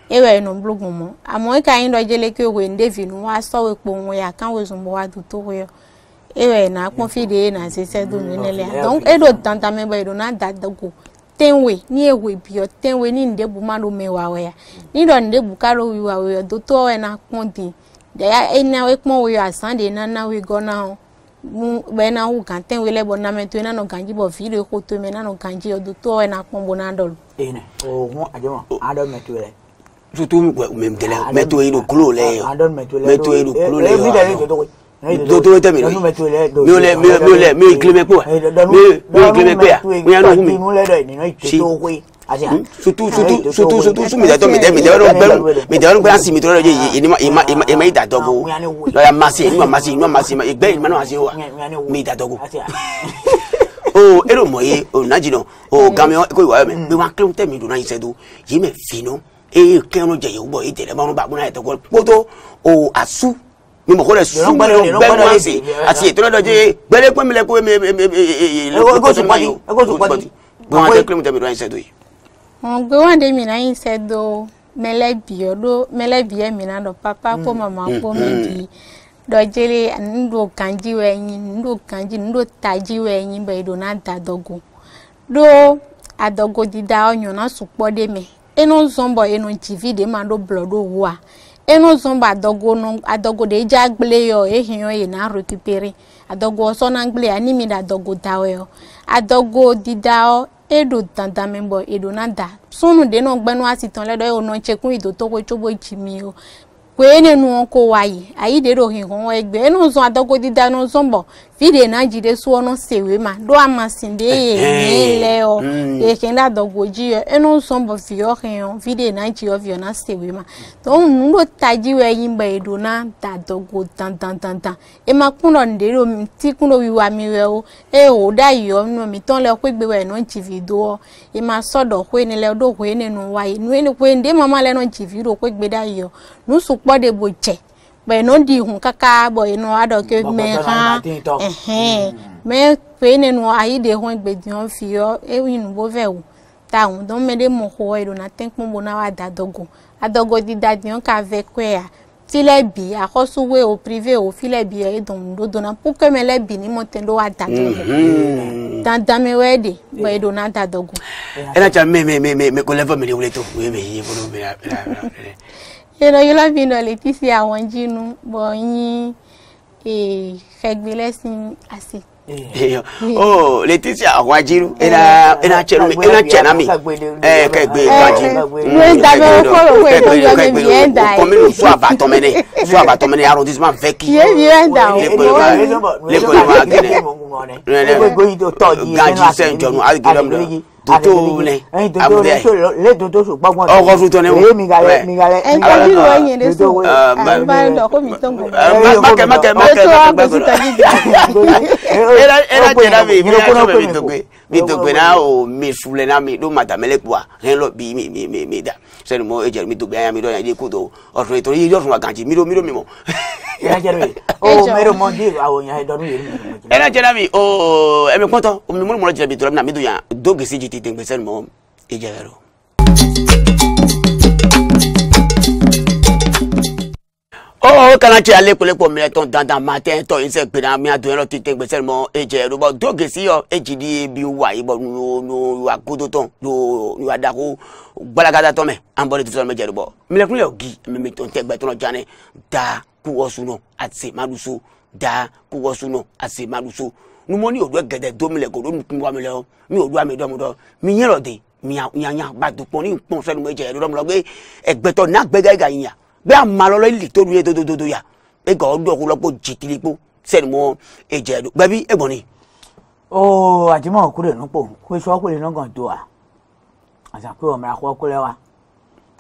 ewe no blogu mo ka ke we ndevi wa so we ya we zumbo wa du na pon na se se e do tanta me do na da da go tenwe ni ewe bi o tenwe ni ndebu ma lo me ya ni do ndebu ka lo wi wa we do to we na pon di de ya e na we pon we asan de na na we go na o mu be na wu kan tenwe na me to na no kanji bo fi le ko to me na no o tutu mɛtɛlɛ mɛto yi do kulo lɛ yɔ mɛto yi do kulo lɛ yɔ dodo tɛ mi lɔ mi lɛ mi lɛ mi kilomɛ kpe wa mi mi kilomɛ kpe ya mi yanu humi si sutu sutu sutu sutu su mitɛ tɔ mitɛ mitɛ wɛrɛ gbɛlu mitɛ wɛrɛ gbɛlu asi mitɛ wɛrɛ yɛ ima ima ima ima yi da dɔ ko lɔya masi yi ma masi yi ma masi ma gbɛ o ero mɔ ye o na jinɔ o gamɛ ko iwa yɛ mɛ mi wa kilo tɛ mi donna yi sɛ do yi mɛ finɔ e kẹnu jẹyẹ wubọ e tẹlẹ banu babuna yẹ tẹkọ kpoto o a ni mọgọ lẹ su mọlẹ o bẹẹ ma se a ti yẹtọlọ dọ je gbẹlẹ kpẹmi lẹ ko e e e e e lọtọ ma ye o gbẹwọn tẹ kilimu tẹ mi dọn ayi sẹ do ye. gbẹwọn de mina ayi sẹ do mẹlẹbiọ do mẹlẹbiẹ mina dọ papa ko mama ko mi di dɔ jele ani do kanji wɛ nyi ni do kanji ni do taji wɛ nyi bɛ do na da dɔgo do adɔgo dida ɔnyɔna sukpɔ de mɛ. enozombo enonchivide mando blodo wa enozombo adɔgo no adogo de ja gble yo ehiyo ye na recupere adogo ọsọ na gble animi da adogo dawe eɖo didao edo dandamembo edo nada sunu de no gbenu asitan ledo e o no ido e to ko e chobo e o kwene ko wayi ayiderohi hụnwa egbe n'ụzọ adagodida n'ụzọ mbọ fide na su ọnụ sewe ma do amasị ndị eyi eh, ele eh. ọ mm. eke ndị adọgwoji ya n'ụzọ mbọ viohi ọ na ji ọvio na sewe ma tọhụ nulo taji wee yi mgbe edo na dadogo dandandandan ema kúnlọ ndèrò tí kúnlọ wíwá mi rẹ o ẹ ò dá ìyọ nù nusu kpɔde bo jɛ bɛn no di hun kaka bɔ yen nɔ adɔ ke mɛ hã ɛhɛn mɛ pe ne nɔ ayi de hun gbedi hɔn fi yɔ ewi nu bo fɛ o ta hun dɔn mɛ de mɔ xɔ yi do na te kpɔn bo na wa da dɔgo adɔgo di da di ka vɛ kɔɛ ya ti lɛ bi akɔsuwe o prive o fi lɛ bi yɛ e dɔn do do na puke mɛ lɛ bi ni mɔ te do wa da dɔgo mm-hmm. dandame wɛ de bɔ e do na da dɔgo. ɛna ca mɛ mɛ mɛ mɛ ko lɛfɔ mi de wele to o ye mɛ ye bolo mɛ la mɛ la mɛ la. You know, you love being a Leticia Wanjinu, but you a Hegbe lesson as it. Oh, Leticia Wanjinu, in a in a chen in a chenami. Eh, Hegbe Wanjinu. Yes, that will follow where you are going to end. Come in, so about Tomene, so about Tomene, I this man Veki. Yes, you end down. Lekoli ma gene. Lekoli ma gene. Gaji Saint John, I'll give them dodo ne abudu ayi le dodo so gbọgbọn de ọkọ tuntun ne wo ee migalẹ migalẹ migalẹ ẹnitọjú wo yin de so àgbà ẹnitọ kó mi tán gbogbo. makẹ makẹ makẹ makẹ gbẹgbẹrẹ era era jẹra mi mi yàtọ mi tọgbẹ mi tọgbẹ náà o mi sulẹ náà mi ló ma tàmẹlẹ kuwa hẹn lọ bi mi mi mi da sẹni mo ejẹ mi tọgbẹ ayan mi dọ yan ilé kuto ọtún ètò yíyọ fún wa kàn jí mi ló mi ló mi mọ. <laughs> ena jerami o emi kpɔtɔ omi mulu mɔlɔ jɛbi dɔrɔn na mi do yan do gese ji ti tɛnpɛsɛ mɔ i jɛgɛro. o kana cɛ ale kole kpɔ minɛ tɔn dandan ma tɛ tɔ in sɛ gbena miya don yɔrɔ ti tɛnpɛsɛ mɔ i jɛgɛro bɔn do gese yɔ e jidi ye bi wa i bɔ n'o n'o wa kodo tɔn n'o n'o wa da ko gbalagada tɔn mɛ an bɔlen tu sɔrɔ mɛ jɛgɛro bɔ minɛ yɛ gi mɛ mi tɔn tɛ gbɛtɔnɔ jan ne daa kuwɔ so no ase maɖu so daa kuwɔ so no ni yòɖu gɛdɛ domi le gɔɖo nukun wa mi lɛ o mi yòɖu ami dɔm dɔ mi yɛ lɔ de mianya gbadukpɔn ni nkpɔn fɛn mi jɛ yɛ dɔm lɔ gbe ɛgbɛtɔ na gbɛgɛ ga yin ya gbe amalɔlɔ li to du ye dododo ya ega o dɔgɔ lɔ kpo jitili kpo sɛni mɔ ejɛ do bɛbi egbɔni. ooo àti mọ̀ kúrò nípò kó sọ́kúrò nígbà tó a àti àpéwọ̀n mi àkọ́kọ́ lẹ́wà.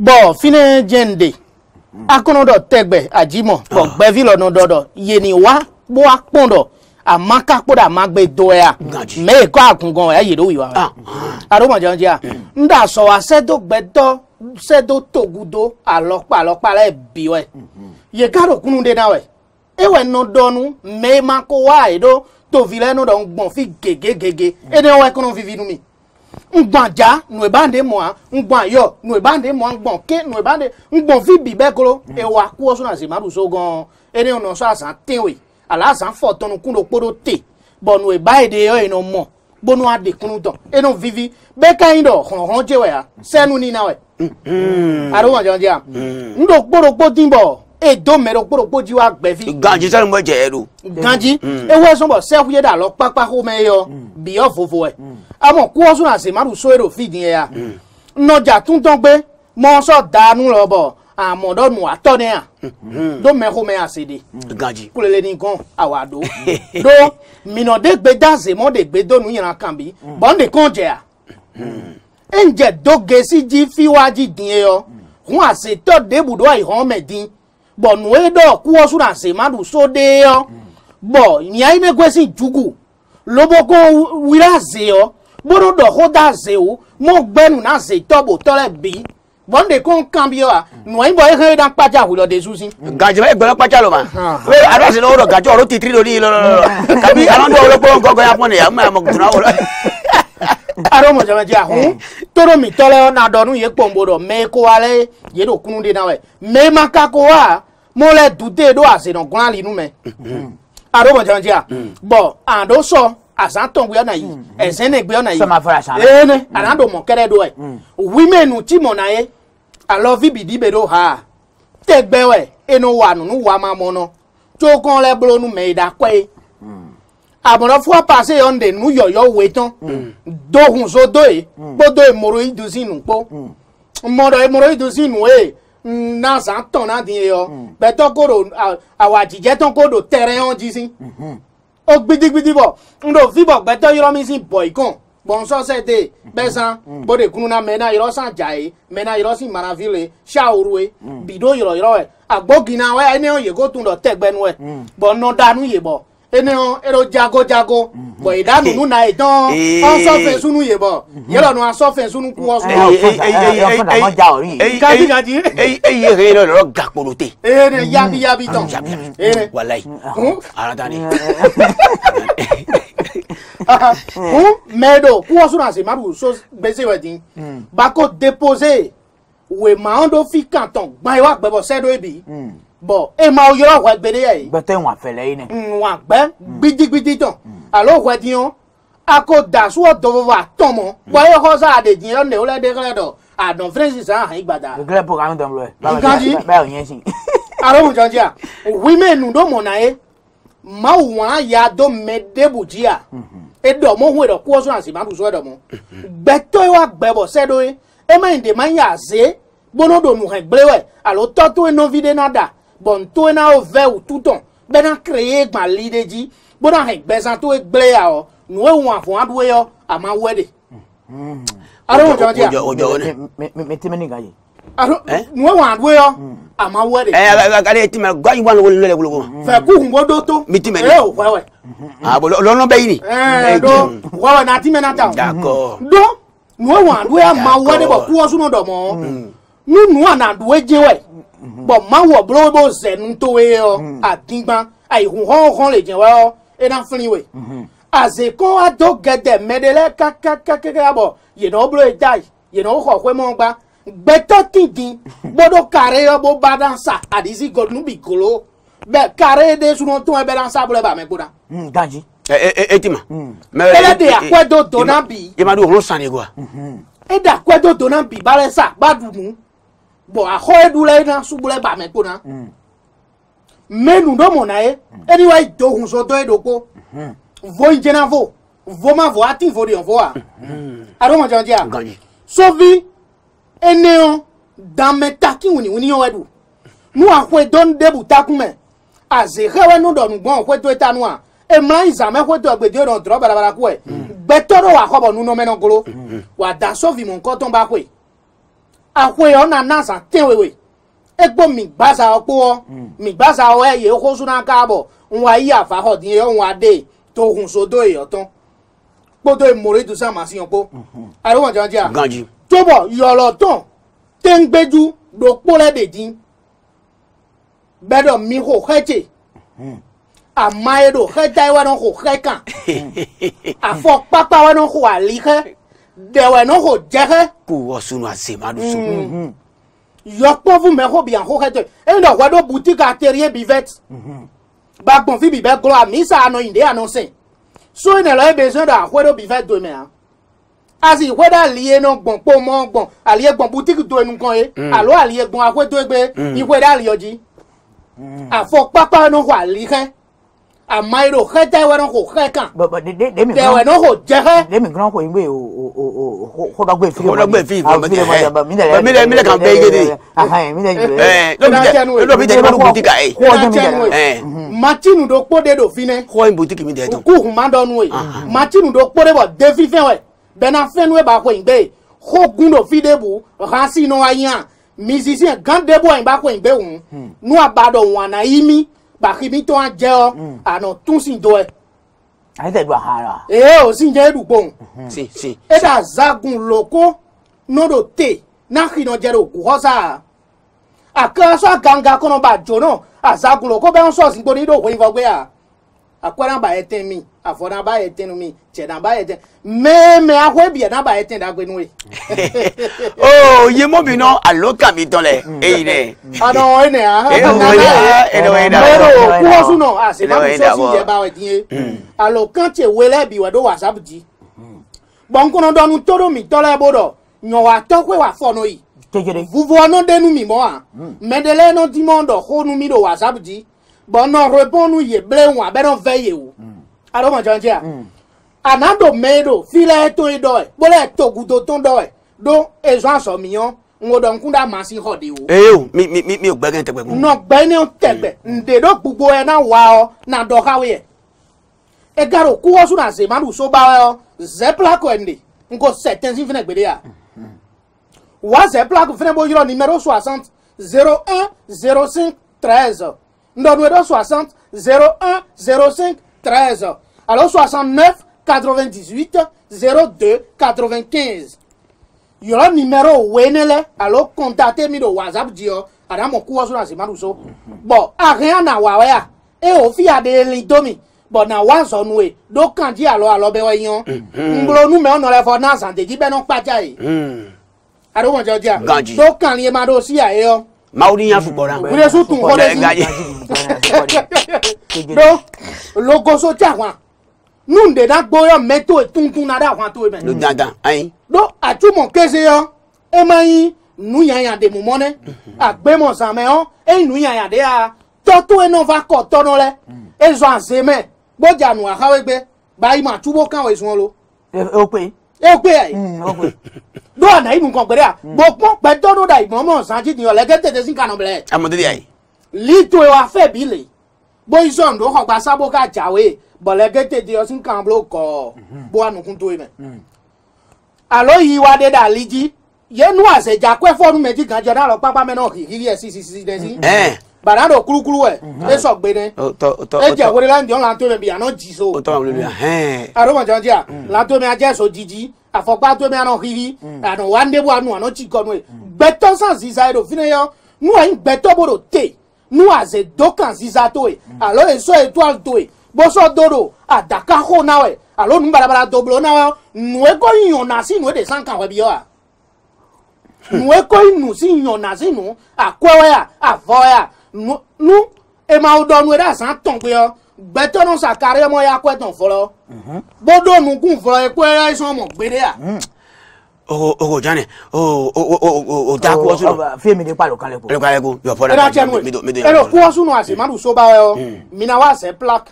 bɔ fine jende akunu dɔ tɛgbɛ ajimɔ bɔ gbɛvi lɔnu dɔ dɔ yeniwa kpɔ akpɔn dɔ amaka kpɔ dɔ amagbe doya mɛ ekɔ akungɔn ya yedo wiwa aro mɔjɔn jia n da sɔ wa sɛdo gbɛdɔ sɛdo togudo alɔkpa alɔkpa la ebi wɛ yeka do kunu de na wɛ ewɛ nɔ dɔnu mɛ ma ko wa edo tovi lɛ nu dɔ ŋgbɔn fi gegegege ene wɛ kunu vivi nu mi ngbanja nuebande mwa ngbanyo nuebande mwa ngbanke nuebande ngbanvibi bẹkoro mhm. ewa kú ọsùn àti màdùsọ gan ẹni ọ̀nà sọ àṣà tẹ̀wé àlàáṣà fọ̀ tọ́nu kúndò kpọ́dọ̀ tè bọ̀nù ẹ̀bá èdè ọ̀yìnà mọ̀ gbónú adekunu dọ̀ ẹnu vivi bẹ́ẹ̀ ká yín dọ̀ hànhàn jẹ́wẹ̀ ya sẹ́nu nínà wẹ̀. àdó wọn jẹun jẹ́ à ń dò gbódò gbó dín bọ̀ edo mẹrọ gbọdọgbọ ji wa gbẹfi. ganji sani mo jẹ ẹrú. ganji ewu ẹsùn bọ sẹfu yẹ dà lọ pápá homẹ yọ bìyọ fòfò ẹ àmọ́ kú ọsùn àti márùn so èrò fìdí ẹ ya nọjà tún tán pé mọ́sọ̀ dànù lọ bọ̀ àmọ̀dọ́nù àtọ́ni à dó mẹ́hómẹ́ àṣèdè ganji kúlẹ̀lẹ̀ nìkan àwàdó dó mìnàdégbé dáṣe mọ́dégbé dónú yìnyín kan bí bọ́ǹdé kan jẹ à ẹ̀ ń jẹ dóge sí jí fíwájú dín ẹ yọ hún àṣetọ́ débùdó àìhàn mẹ́dín bo nuedo kuo suna se madu so de yo bo nyai ne kwesi jugu loboko wira ze yo boro do hoda ze o mo gbenu na ze tobo tole bi bon de kon cambio a no en boy he dan paja hu lo de susi gajo e gboro paja lo ma we ara se no ro gajo ro titri lo ni lo lo kabi ara ndo lo gboro gogo ya pon ya ma mo tuna aro mo jama dia ho eh. toro mi tole na donu ye pombo do me ko ale ye do kunu de na we me ma ka ko wa mo le dute do ase no gran li nu me hmm. aro mo jama dia hmm. bo an do so asan ton gbe ona yi hmm. ezen ne gbe ona yi so ne ana do mo kere do e women ti mo na ye i love bi di be ha te gbe we eno wa nu nu wa ma mo no to kon le bro nu me da kwe amụrụ fụọ pase ya ndị nu yọyọ wee tán dohun so doye kpodo emoro iduzi nu kpo mmọdọ emoro iduzi nu ee na san tán na dín yọ hmm. bẹtọ kóró àwọn àjìjẹ tán kóró tẹrẹ hàn jí sí hmm. ó gbidigbidi bọ ndo fibọ bẹtọ yọrọ mi sí bọ ikán gbọnsọsẹ de bẹsan bọdẹ kununa mẹna yọrọ san jà ye mẹna yọrọ sí maravile ṣàwòrò ye hmm. bìdó yọrọ yọrọ ẹ àgbóginna wẹ ẹni yẹ kó tún lọ tẹgbẹnu ẹ bọ nọdanu yẹ bọ eno ero jago jago bo ida nunu na idan on so fe sunu ye bo ye lo nu aso fe sunu ku osun e e e e ka bi ka di e e ye he lo lo ga porote e re ya bi ya bi ton e wallahi ara dani un medo ku osun ase maru so gbese we din ba ko déposer we ma ondo fi kanton gba e wa gbebo sedo ebi bọ e ma yọrọ wa gbede ya ye. gbẹtẹ wọn fẹlẹ yi nẹ. wọn gbẹ gbidigbidi tán alo wẹ diyan a ko dasuwọ dọbọ wa tọmọ wa ye xɔsa a de diyan ne wọlé dekẹlẹ dọ a dọn fẹn sisan a yi gbada. gẹlẹ bọ k'an dọn bulọ ye. nkanji bẹẹ y'o ɲɛsin. alo mujanji a wimɛ nundo mɔna ye maaw wọn y'a dɔn mɛ debu diya e dɔ mɔ yɛrɛ kɔsɔn a sì máa dùsɔ dɔ gbɛtɔ wa gbɛbɔ sɛdo ye e ma ɲi de ma ɲi a ze gbɔnɔ do nuhɛ gblewɛ alo tɔtɔ ye nɔvi de na da bon to na o ve o tuton bena kreye gba li de ji bona he gbezan to egble ya o nu e won afun aduwe yo ama wede aro won jodi ojo ojo ne me ti meni gaye aro nu e won aduwe yo ama wede eh ale ti me gwa yiwan wo lele wo fe ku hun godo to mi ti meni e o wewe ah bo lo no be yi ni eh do wewe na ti me na ta d'accord do nu e won aduwe ama wede bo ku osuno do mo nu nu ana aduwe je we Mm-hmm. bo mawo bro bo zenu to we o adingban ai hu ho ho le jẹ wa o e na fun we azeko ado gede medele kakakakaka bo ye no bro e dai ye no ho kwe mo gba gbẹtọ tìdín gbọdọ kàrẹ ọbọ bá dansa àdìsí gọdún bí gòló bẹ kàrẹ de sunọ tó ẹ bẹ dansa bọlẹ bàmẹ gbọdọ. ganji. ẹ ẹ ẹ ti ma. bẹlẹ de akpẹdo donna bi. yamadu òun sanni wa. e de akpẹdo donna bi balẹ sa bá dunu bon du lai na sugbɔla ba ame kpona mm. menu ɖo mɔ na ye eniwa mm. dohun zɔdɔ ye ɖo kpo mm-hmm. vo yi dzena vo vo ma vo ati vo ɖiɔ voa mm-hmm. aɖo mɔ dzɔdzia sovi eneyɔ dame taki wuniwuni yɔ ɛɖu nu axɔe dɔn debu takume azexewe nuɖɔnugbɔn ƒe do eta e nua emla yi zame ƒe do agbede nɔ drɔ balabala koe mm. gbetɔ ɖo wòaxɔbɔ nunɔmɛnɔgolo mm-hmm. wòada sovi mɔkɔtɔn ba koe ahwe ona nasa tenwewe egbo migbaza okpo migbaza o hmm. eye oko suna kabo nwa yi afa ho din e, yo nwa de to hun so do eyo ton podo imore e du sa ma si opo hmm. ari won janja ganji to bo yo lo ton te mi ho heche hmm. amaedo heja iwa no ho hekan afọ <laughs> papa wa no dɛwɛ no ho jɛgɛ. k'u wɔsu nu a se ma dusu. Mm. Mm-hmm. yɔkpɔfu mɛ ko bi yan ko kɛtɛ e nɔ wa do butiki a teri ye bi vɛti. ba gbɔnfi bi bɛ gulɔ a misa anɔ yin de anɔ se. so in ɛlɔ e bɛ zɔn do a hwɛ do bi vɛti do mɛ yan. asi hwɛ do aliye nɔ gbɔn kpɔ mɔ gbɔn aliye gbɔn butiki do enu kɔn ye. Mm. alo aliye gbɔn a hwɛ do egbe ihwɛ do aliyɔ dzi. afɔ kpakpa nɔ hɔ amayiro xɛ tɛwɛ n'o ko xɛ kan. bɔn bɔn tɛwɛ n'o ko jɛgɛ. demi gilan ko in bɛ yen o o o hɔdɔgbe fi. hɔdɔgbe fi fɔ mɛ jɛgɛ mi lɛ mi lɛ k'an bɛɛ mi lɛ jɛ. ɛɛ n'o bi jɛ n'o bi jɛ n'o buti ka matinu eh, eh, e. e. e. mhm. do kpode do finɛ. k'o in buti kimi jɛ tɔ. k'u kun ma dɔn ah. matinu do kpode bɔ defi fɛn wɛ bɛnna fɛn n'o b'a ko in bɛɛ ye ko gundo fi de bu hansi n'o wa yan musicien gan de bɔ in b'a ko in bɛɛ wun n'o b'a dɔn wana yi mi gbàkíbi tó ń jẹ ọ mm. àná tún sì ń do ẹ. ayé tẹ̀ dùn àhàrà. èyí ò sì ń jẹ́ ìdùgbòhùn. Mm-hmm. si si. ẹ̀dá zagun lóko nódò tè náà kìnnà jẹ́rọ òkú họ́sà. àkànṣọ́ gàǹgà kọ́nà bàjọ́ náà àzagun lóko bẹ́ẹ̀ ń sọ̀sìn gbòdì ìdòwò ìfọ̀gbé akɔra ba ɛtɛn mi afɔra ba ɛtɛn mi cɛna ba ɛtɛn mɛmɛ akɔ ebiɛ na ba ɛtɛn da gbɛnu <laughs> oh, ye. o ye mo nɔ alo kami tɔ lɛ eyi dɛ. anɔ ene a nana eh, ye mɛro kuwasu ah, nɔ a seba muso si jɛ ba wɛ diɲɛ hmm. alo kante wele bi wa do whatsapp di bɔn kɔnɔdɔnu toro mi tɔlɛ bo dɔ nyɔwa tɔkwe wa fɔ n'o ye vuvu ɔnɔ denu mi mɔ wa mɛdɛlɛ hmm. nɔ dimɔ dɔ ko nu do whatsapp di bon non rebonu ye ble wa be non veye o aro mo janje a anando medo file to ido e bole to gudo ton do e do ezo aso miyan oh. ngo do nkunda ma si hode o oh. eh o mi mi mi o gbẹgẹ tẹgbẹ no gbẹ ni o tẹgbẹ mm. nde do gbogbo e na wa o oh. na do kawe e garo ku o su na se manu so ba o ze plako ende ngo certain sin fina gbede ya mm, mm. wa ze plako fina bo yoro numero 60 01 05 13 numéro 60 01 05 13. Alors 69 98 02 95. Yoro numéro wenele alors contactez mi de WhatsApp dio ada mo kuwa so na se maruso. Bon, a rien e na wa wa e o fi ade li domi. Bon na wa so nu e do kan di alo alo be weyan. Nglo nu me ono le for na san de di be no paja e. I don't want your dear. Do kan li ma do si a e o mawuriya fukora. wúlé sùn tún kọ́lé sí. do logoso tí a wà nun de na gbóyọ mẹtò tuntun na dà wà tó mẹ. lu dandan ayi. do àtúmọ̀ kése yọ ẹ máa yin nu yàyà de mú mọ́nẹ́ àgbẹ̀mọ̀ sàmẹ́ ọ́ ẹ nu yàyà de a, tọ́tún ẹ̀ náà fa kọ̀ tọ́nà rẹ ẹ zọ àzẹ́mẹ̀ gbọ́jà nù àháwẹ́gbẹ́ báyìí mà túbọ̀ káwọn èso wọn lo. o pe ekpe ayi do a na ibu nkɔnkɔre a gbɔkpɔ kpɛtɔ do da ibɔmɔ sanji tiɲɔ lɛ kɛ tete sin kanɔ bilɛ. amadu ayi. lito wa fɛ bi le bóyi sɔn do xɔgba sabo ka jawe bɔlɛ kɛ tete yɔ sin kan bolo kɔ bó a nukun to yi mɛ. alo yi wa de da liji yenu asɛdza kɔ ɛfɔnu mɛ ti gajɔ da lɔ kpakpa mɛ n'o kiri yɛ sisisi dɛ si barado kulukulu ɛ mhm. e sɔ gbede e jɛ wele la njɔ lanto mi bi yanɔ ji so aro ma jɔn jia mm. lanto mi ajɛ so jiji afɔkpa to mi anɔ hihi mm. anɔ wa ndebu anu anɔ tsi kɔnu ye gbɛtɔ san ziza ye do fi ne yɔ nu ayi e gbɛtɔ bo do te nu aze do kan ziza to ye mm. alo esɔ etoile to ye bɔsɔ do do adaka ho na wɛ alo nu balabala do bolo na wɛ nue ko yɔna si nue de san kan wɛ bi yɔ wa <laughs> nue ko nu si yɔna si nu akɔwɛ ya avɔ ya nu emawo dɔnu ɛdá san tɔn pe yɔ gbɛtɔnu sakari mɔ ya kɔ ɛtɔn fɔlɔ bodo nukun fɔlɔ ekɔ ɛyɛ sɔn mɔ gbede ya. o o jani o o o o da kuwasu la. fiyemi de palo kalẹ ko. kalẹ ko yɔ fɔ la mi do mi do yɛrɛ fɔlɔ. ɛdɔ kuwasu nu asimadu soba yɔ mina wa sɛ plaque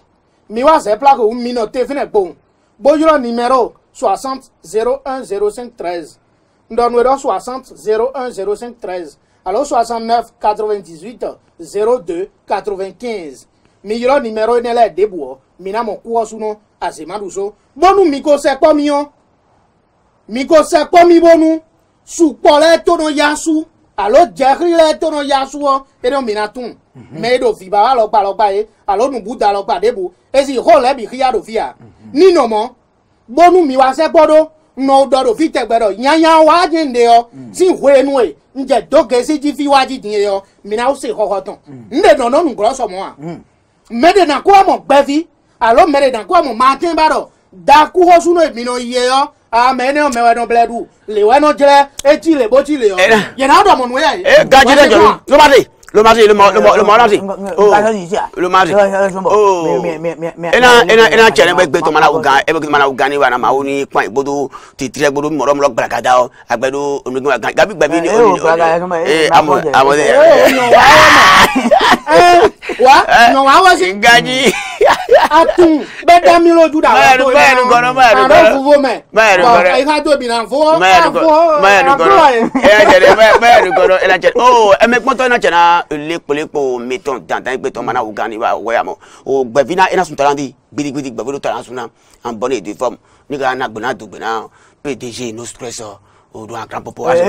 mi wa sɛ plaque o minɛ te fɛnɛ gbɔn bojuro nimero soixante zero un zero cinq treize ndɔnu ɛdɔ soixante zero un zero cinq treize alors 69 98 02 95 mi numéro nimɛrɛ ne la mina mon kúwɔ sunu azemadu so bɔnu mi ko sɛ kpɔmi yɔ mi ko sɛ kpɔmi bɔnu sukpɔ lɛ tɔnɔ yasu alo jɛkiri lɛ tɔnɔ yasu wɔ eɖo mina tún mɛ eɖo viba wa lɔgba lɔgba ye alo nubuda lɔgba debo esi xɔ si bi xiya ɖo fia ninɔmɔ bɔnu mi wa sɛ kpɔ ɖo nɔ dɔ ɖo fi tɛgbɛ wa nye ŋde si hoe nu nje doge si ji fi waji dinye yo mina usi hoho ton nde mm. no no ngro so mo a mm. mede na ko mo gbevi alo mede na ko mo ma tin da ku suno e mi no ye yo amene o mewe no bledu le we no eti e le bo ti le yo eh. ye na do mo ye eh, e gajire jo lo lo ma se lo ma lo ma lo ma lasi o lo ma se o ina ina ina cɛ ne bɛ gbɛ tɔmɔ na ugan e bɛ gbɛ tɔmɔ na ugan ni wa na ma o ni kpan gbodo titirɛ gbodo mɔrɔ mɔrɔ gbala ka da o a gbɛ do onigbe wa gan gabi gbabi ni o ni o ni ee amɔ amɔ de. wa nɔn wa wɔsi. gaji akun bɛ da miliyɔn ju da wa to yi na a bɛ fufu mɛ bɔn i ka tobi na fo a fo a fo ye. mɛ yɛrɛ kɔnɔ ɛna cɛ ɔ ɛmɛ kpɔtɔ ɛna cɛ na lekpolepo metɔn dantan gbɛtɔn mana o gan ni b'a wɛya mɔ o gbɛfina ɛna sun taara di gbidigbidi gbɛfolo taara sun na an bɔ ne ye de fɔmu ne ka na gbɛna dugbɛna pdg no stress odo akran popo aso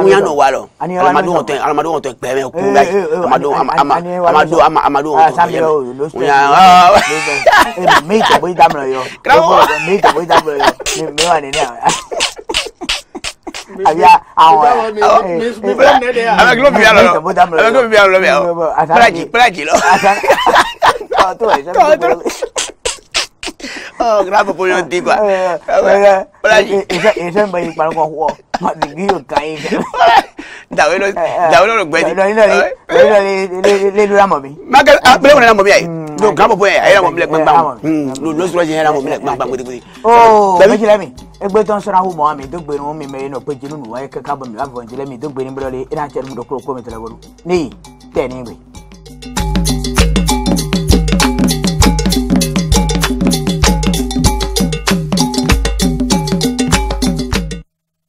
kunyana walo amadu wọn tẹ amadu wọn tẹ pẹmẹ kun bayi amadu amadu amadu wọn tọ yẹmẹ kunyana. mi ìjàmbó yìí dàmúlò yọ mi ìjàmbó yìí dàmúlò yọ mi wà nínú àwọn àbíà àwọn abagilobi bi alọ abagilobi bi alọ bi alọ pẹlajì pẹlajì lọ. Oh, Kenapa pun nanti kuat? Belaji. Esen bayi para kau kuat. Mak tinggi yang kain. Dah weh, dah weh nak buat. Dah weh, dah weh, dah weh, dah weh nama bi. Maka belum nama bi ay. No, kamu pun ay. Ayam milik bang bang. Hmm, lu lu suruh je ayam milik bang bang putih putih. Oh, bagi lami. Egbe ton sora hu mo ami dogbe ni won mi mere no pe jinu nu wa ke ka bo mi la bo jile mi dogbe ni bro le ina che mu do kro ko mi tele boru. Ni, te ni gbe.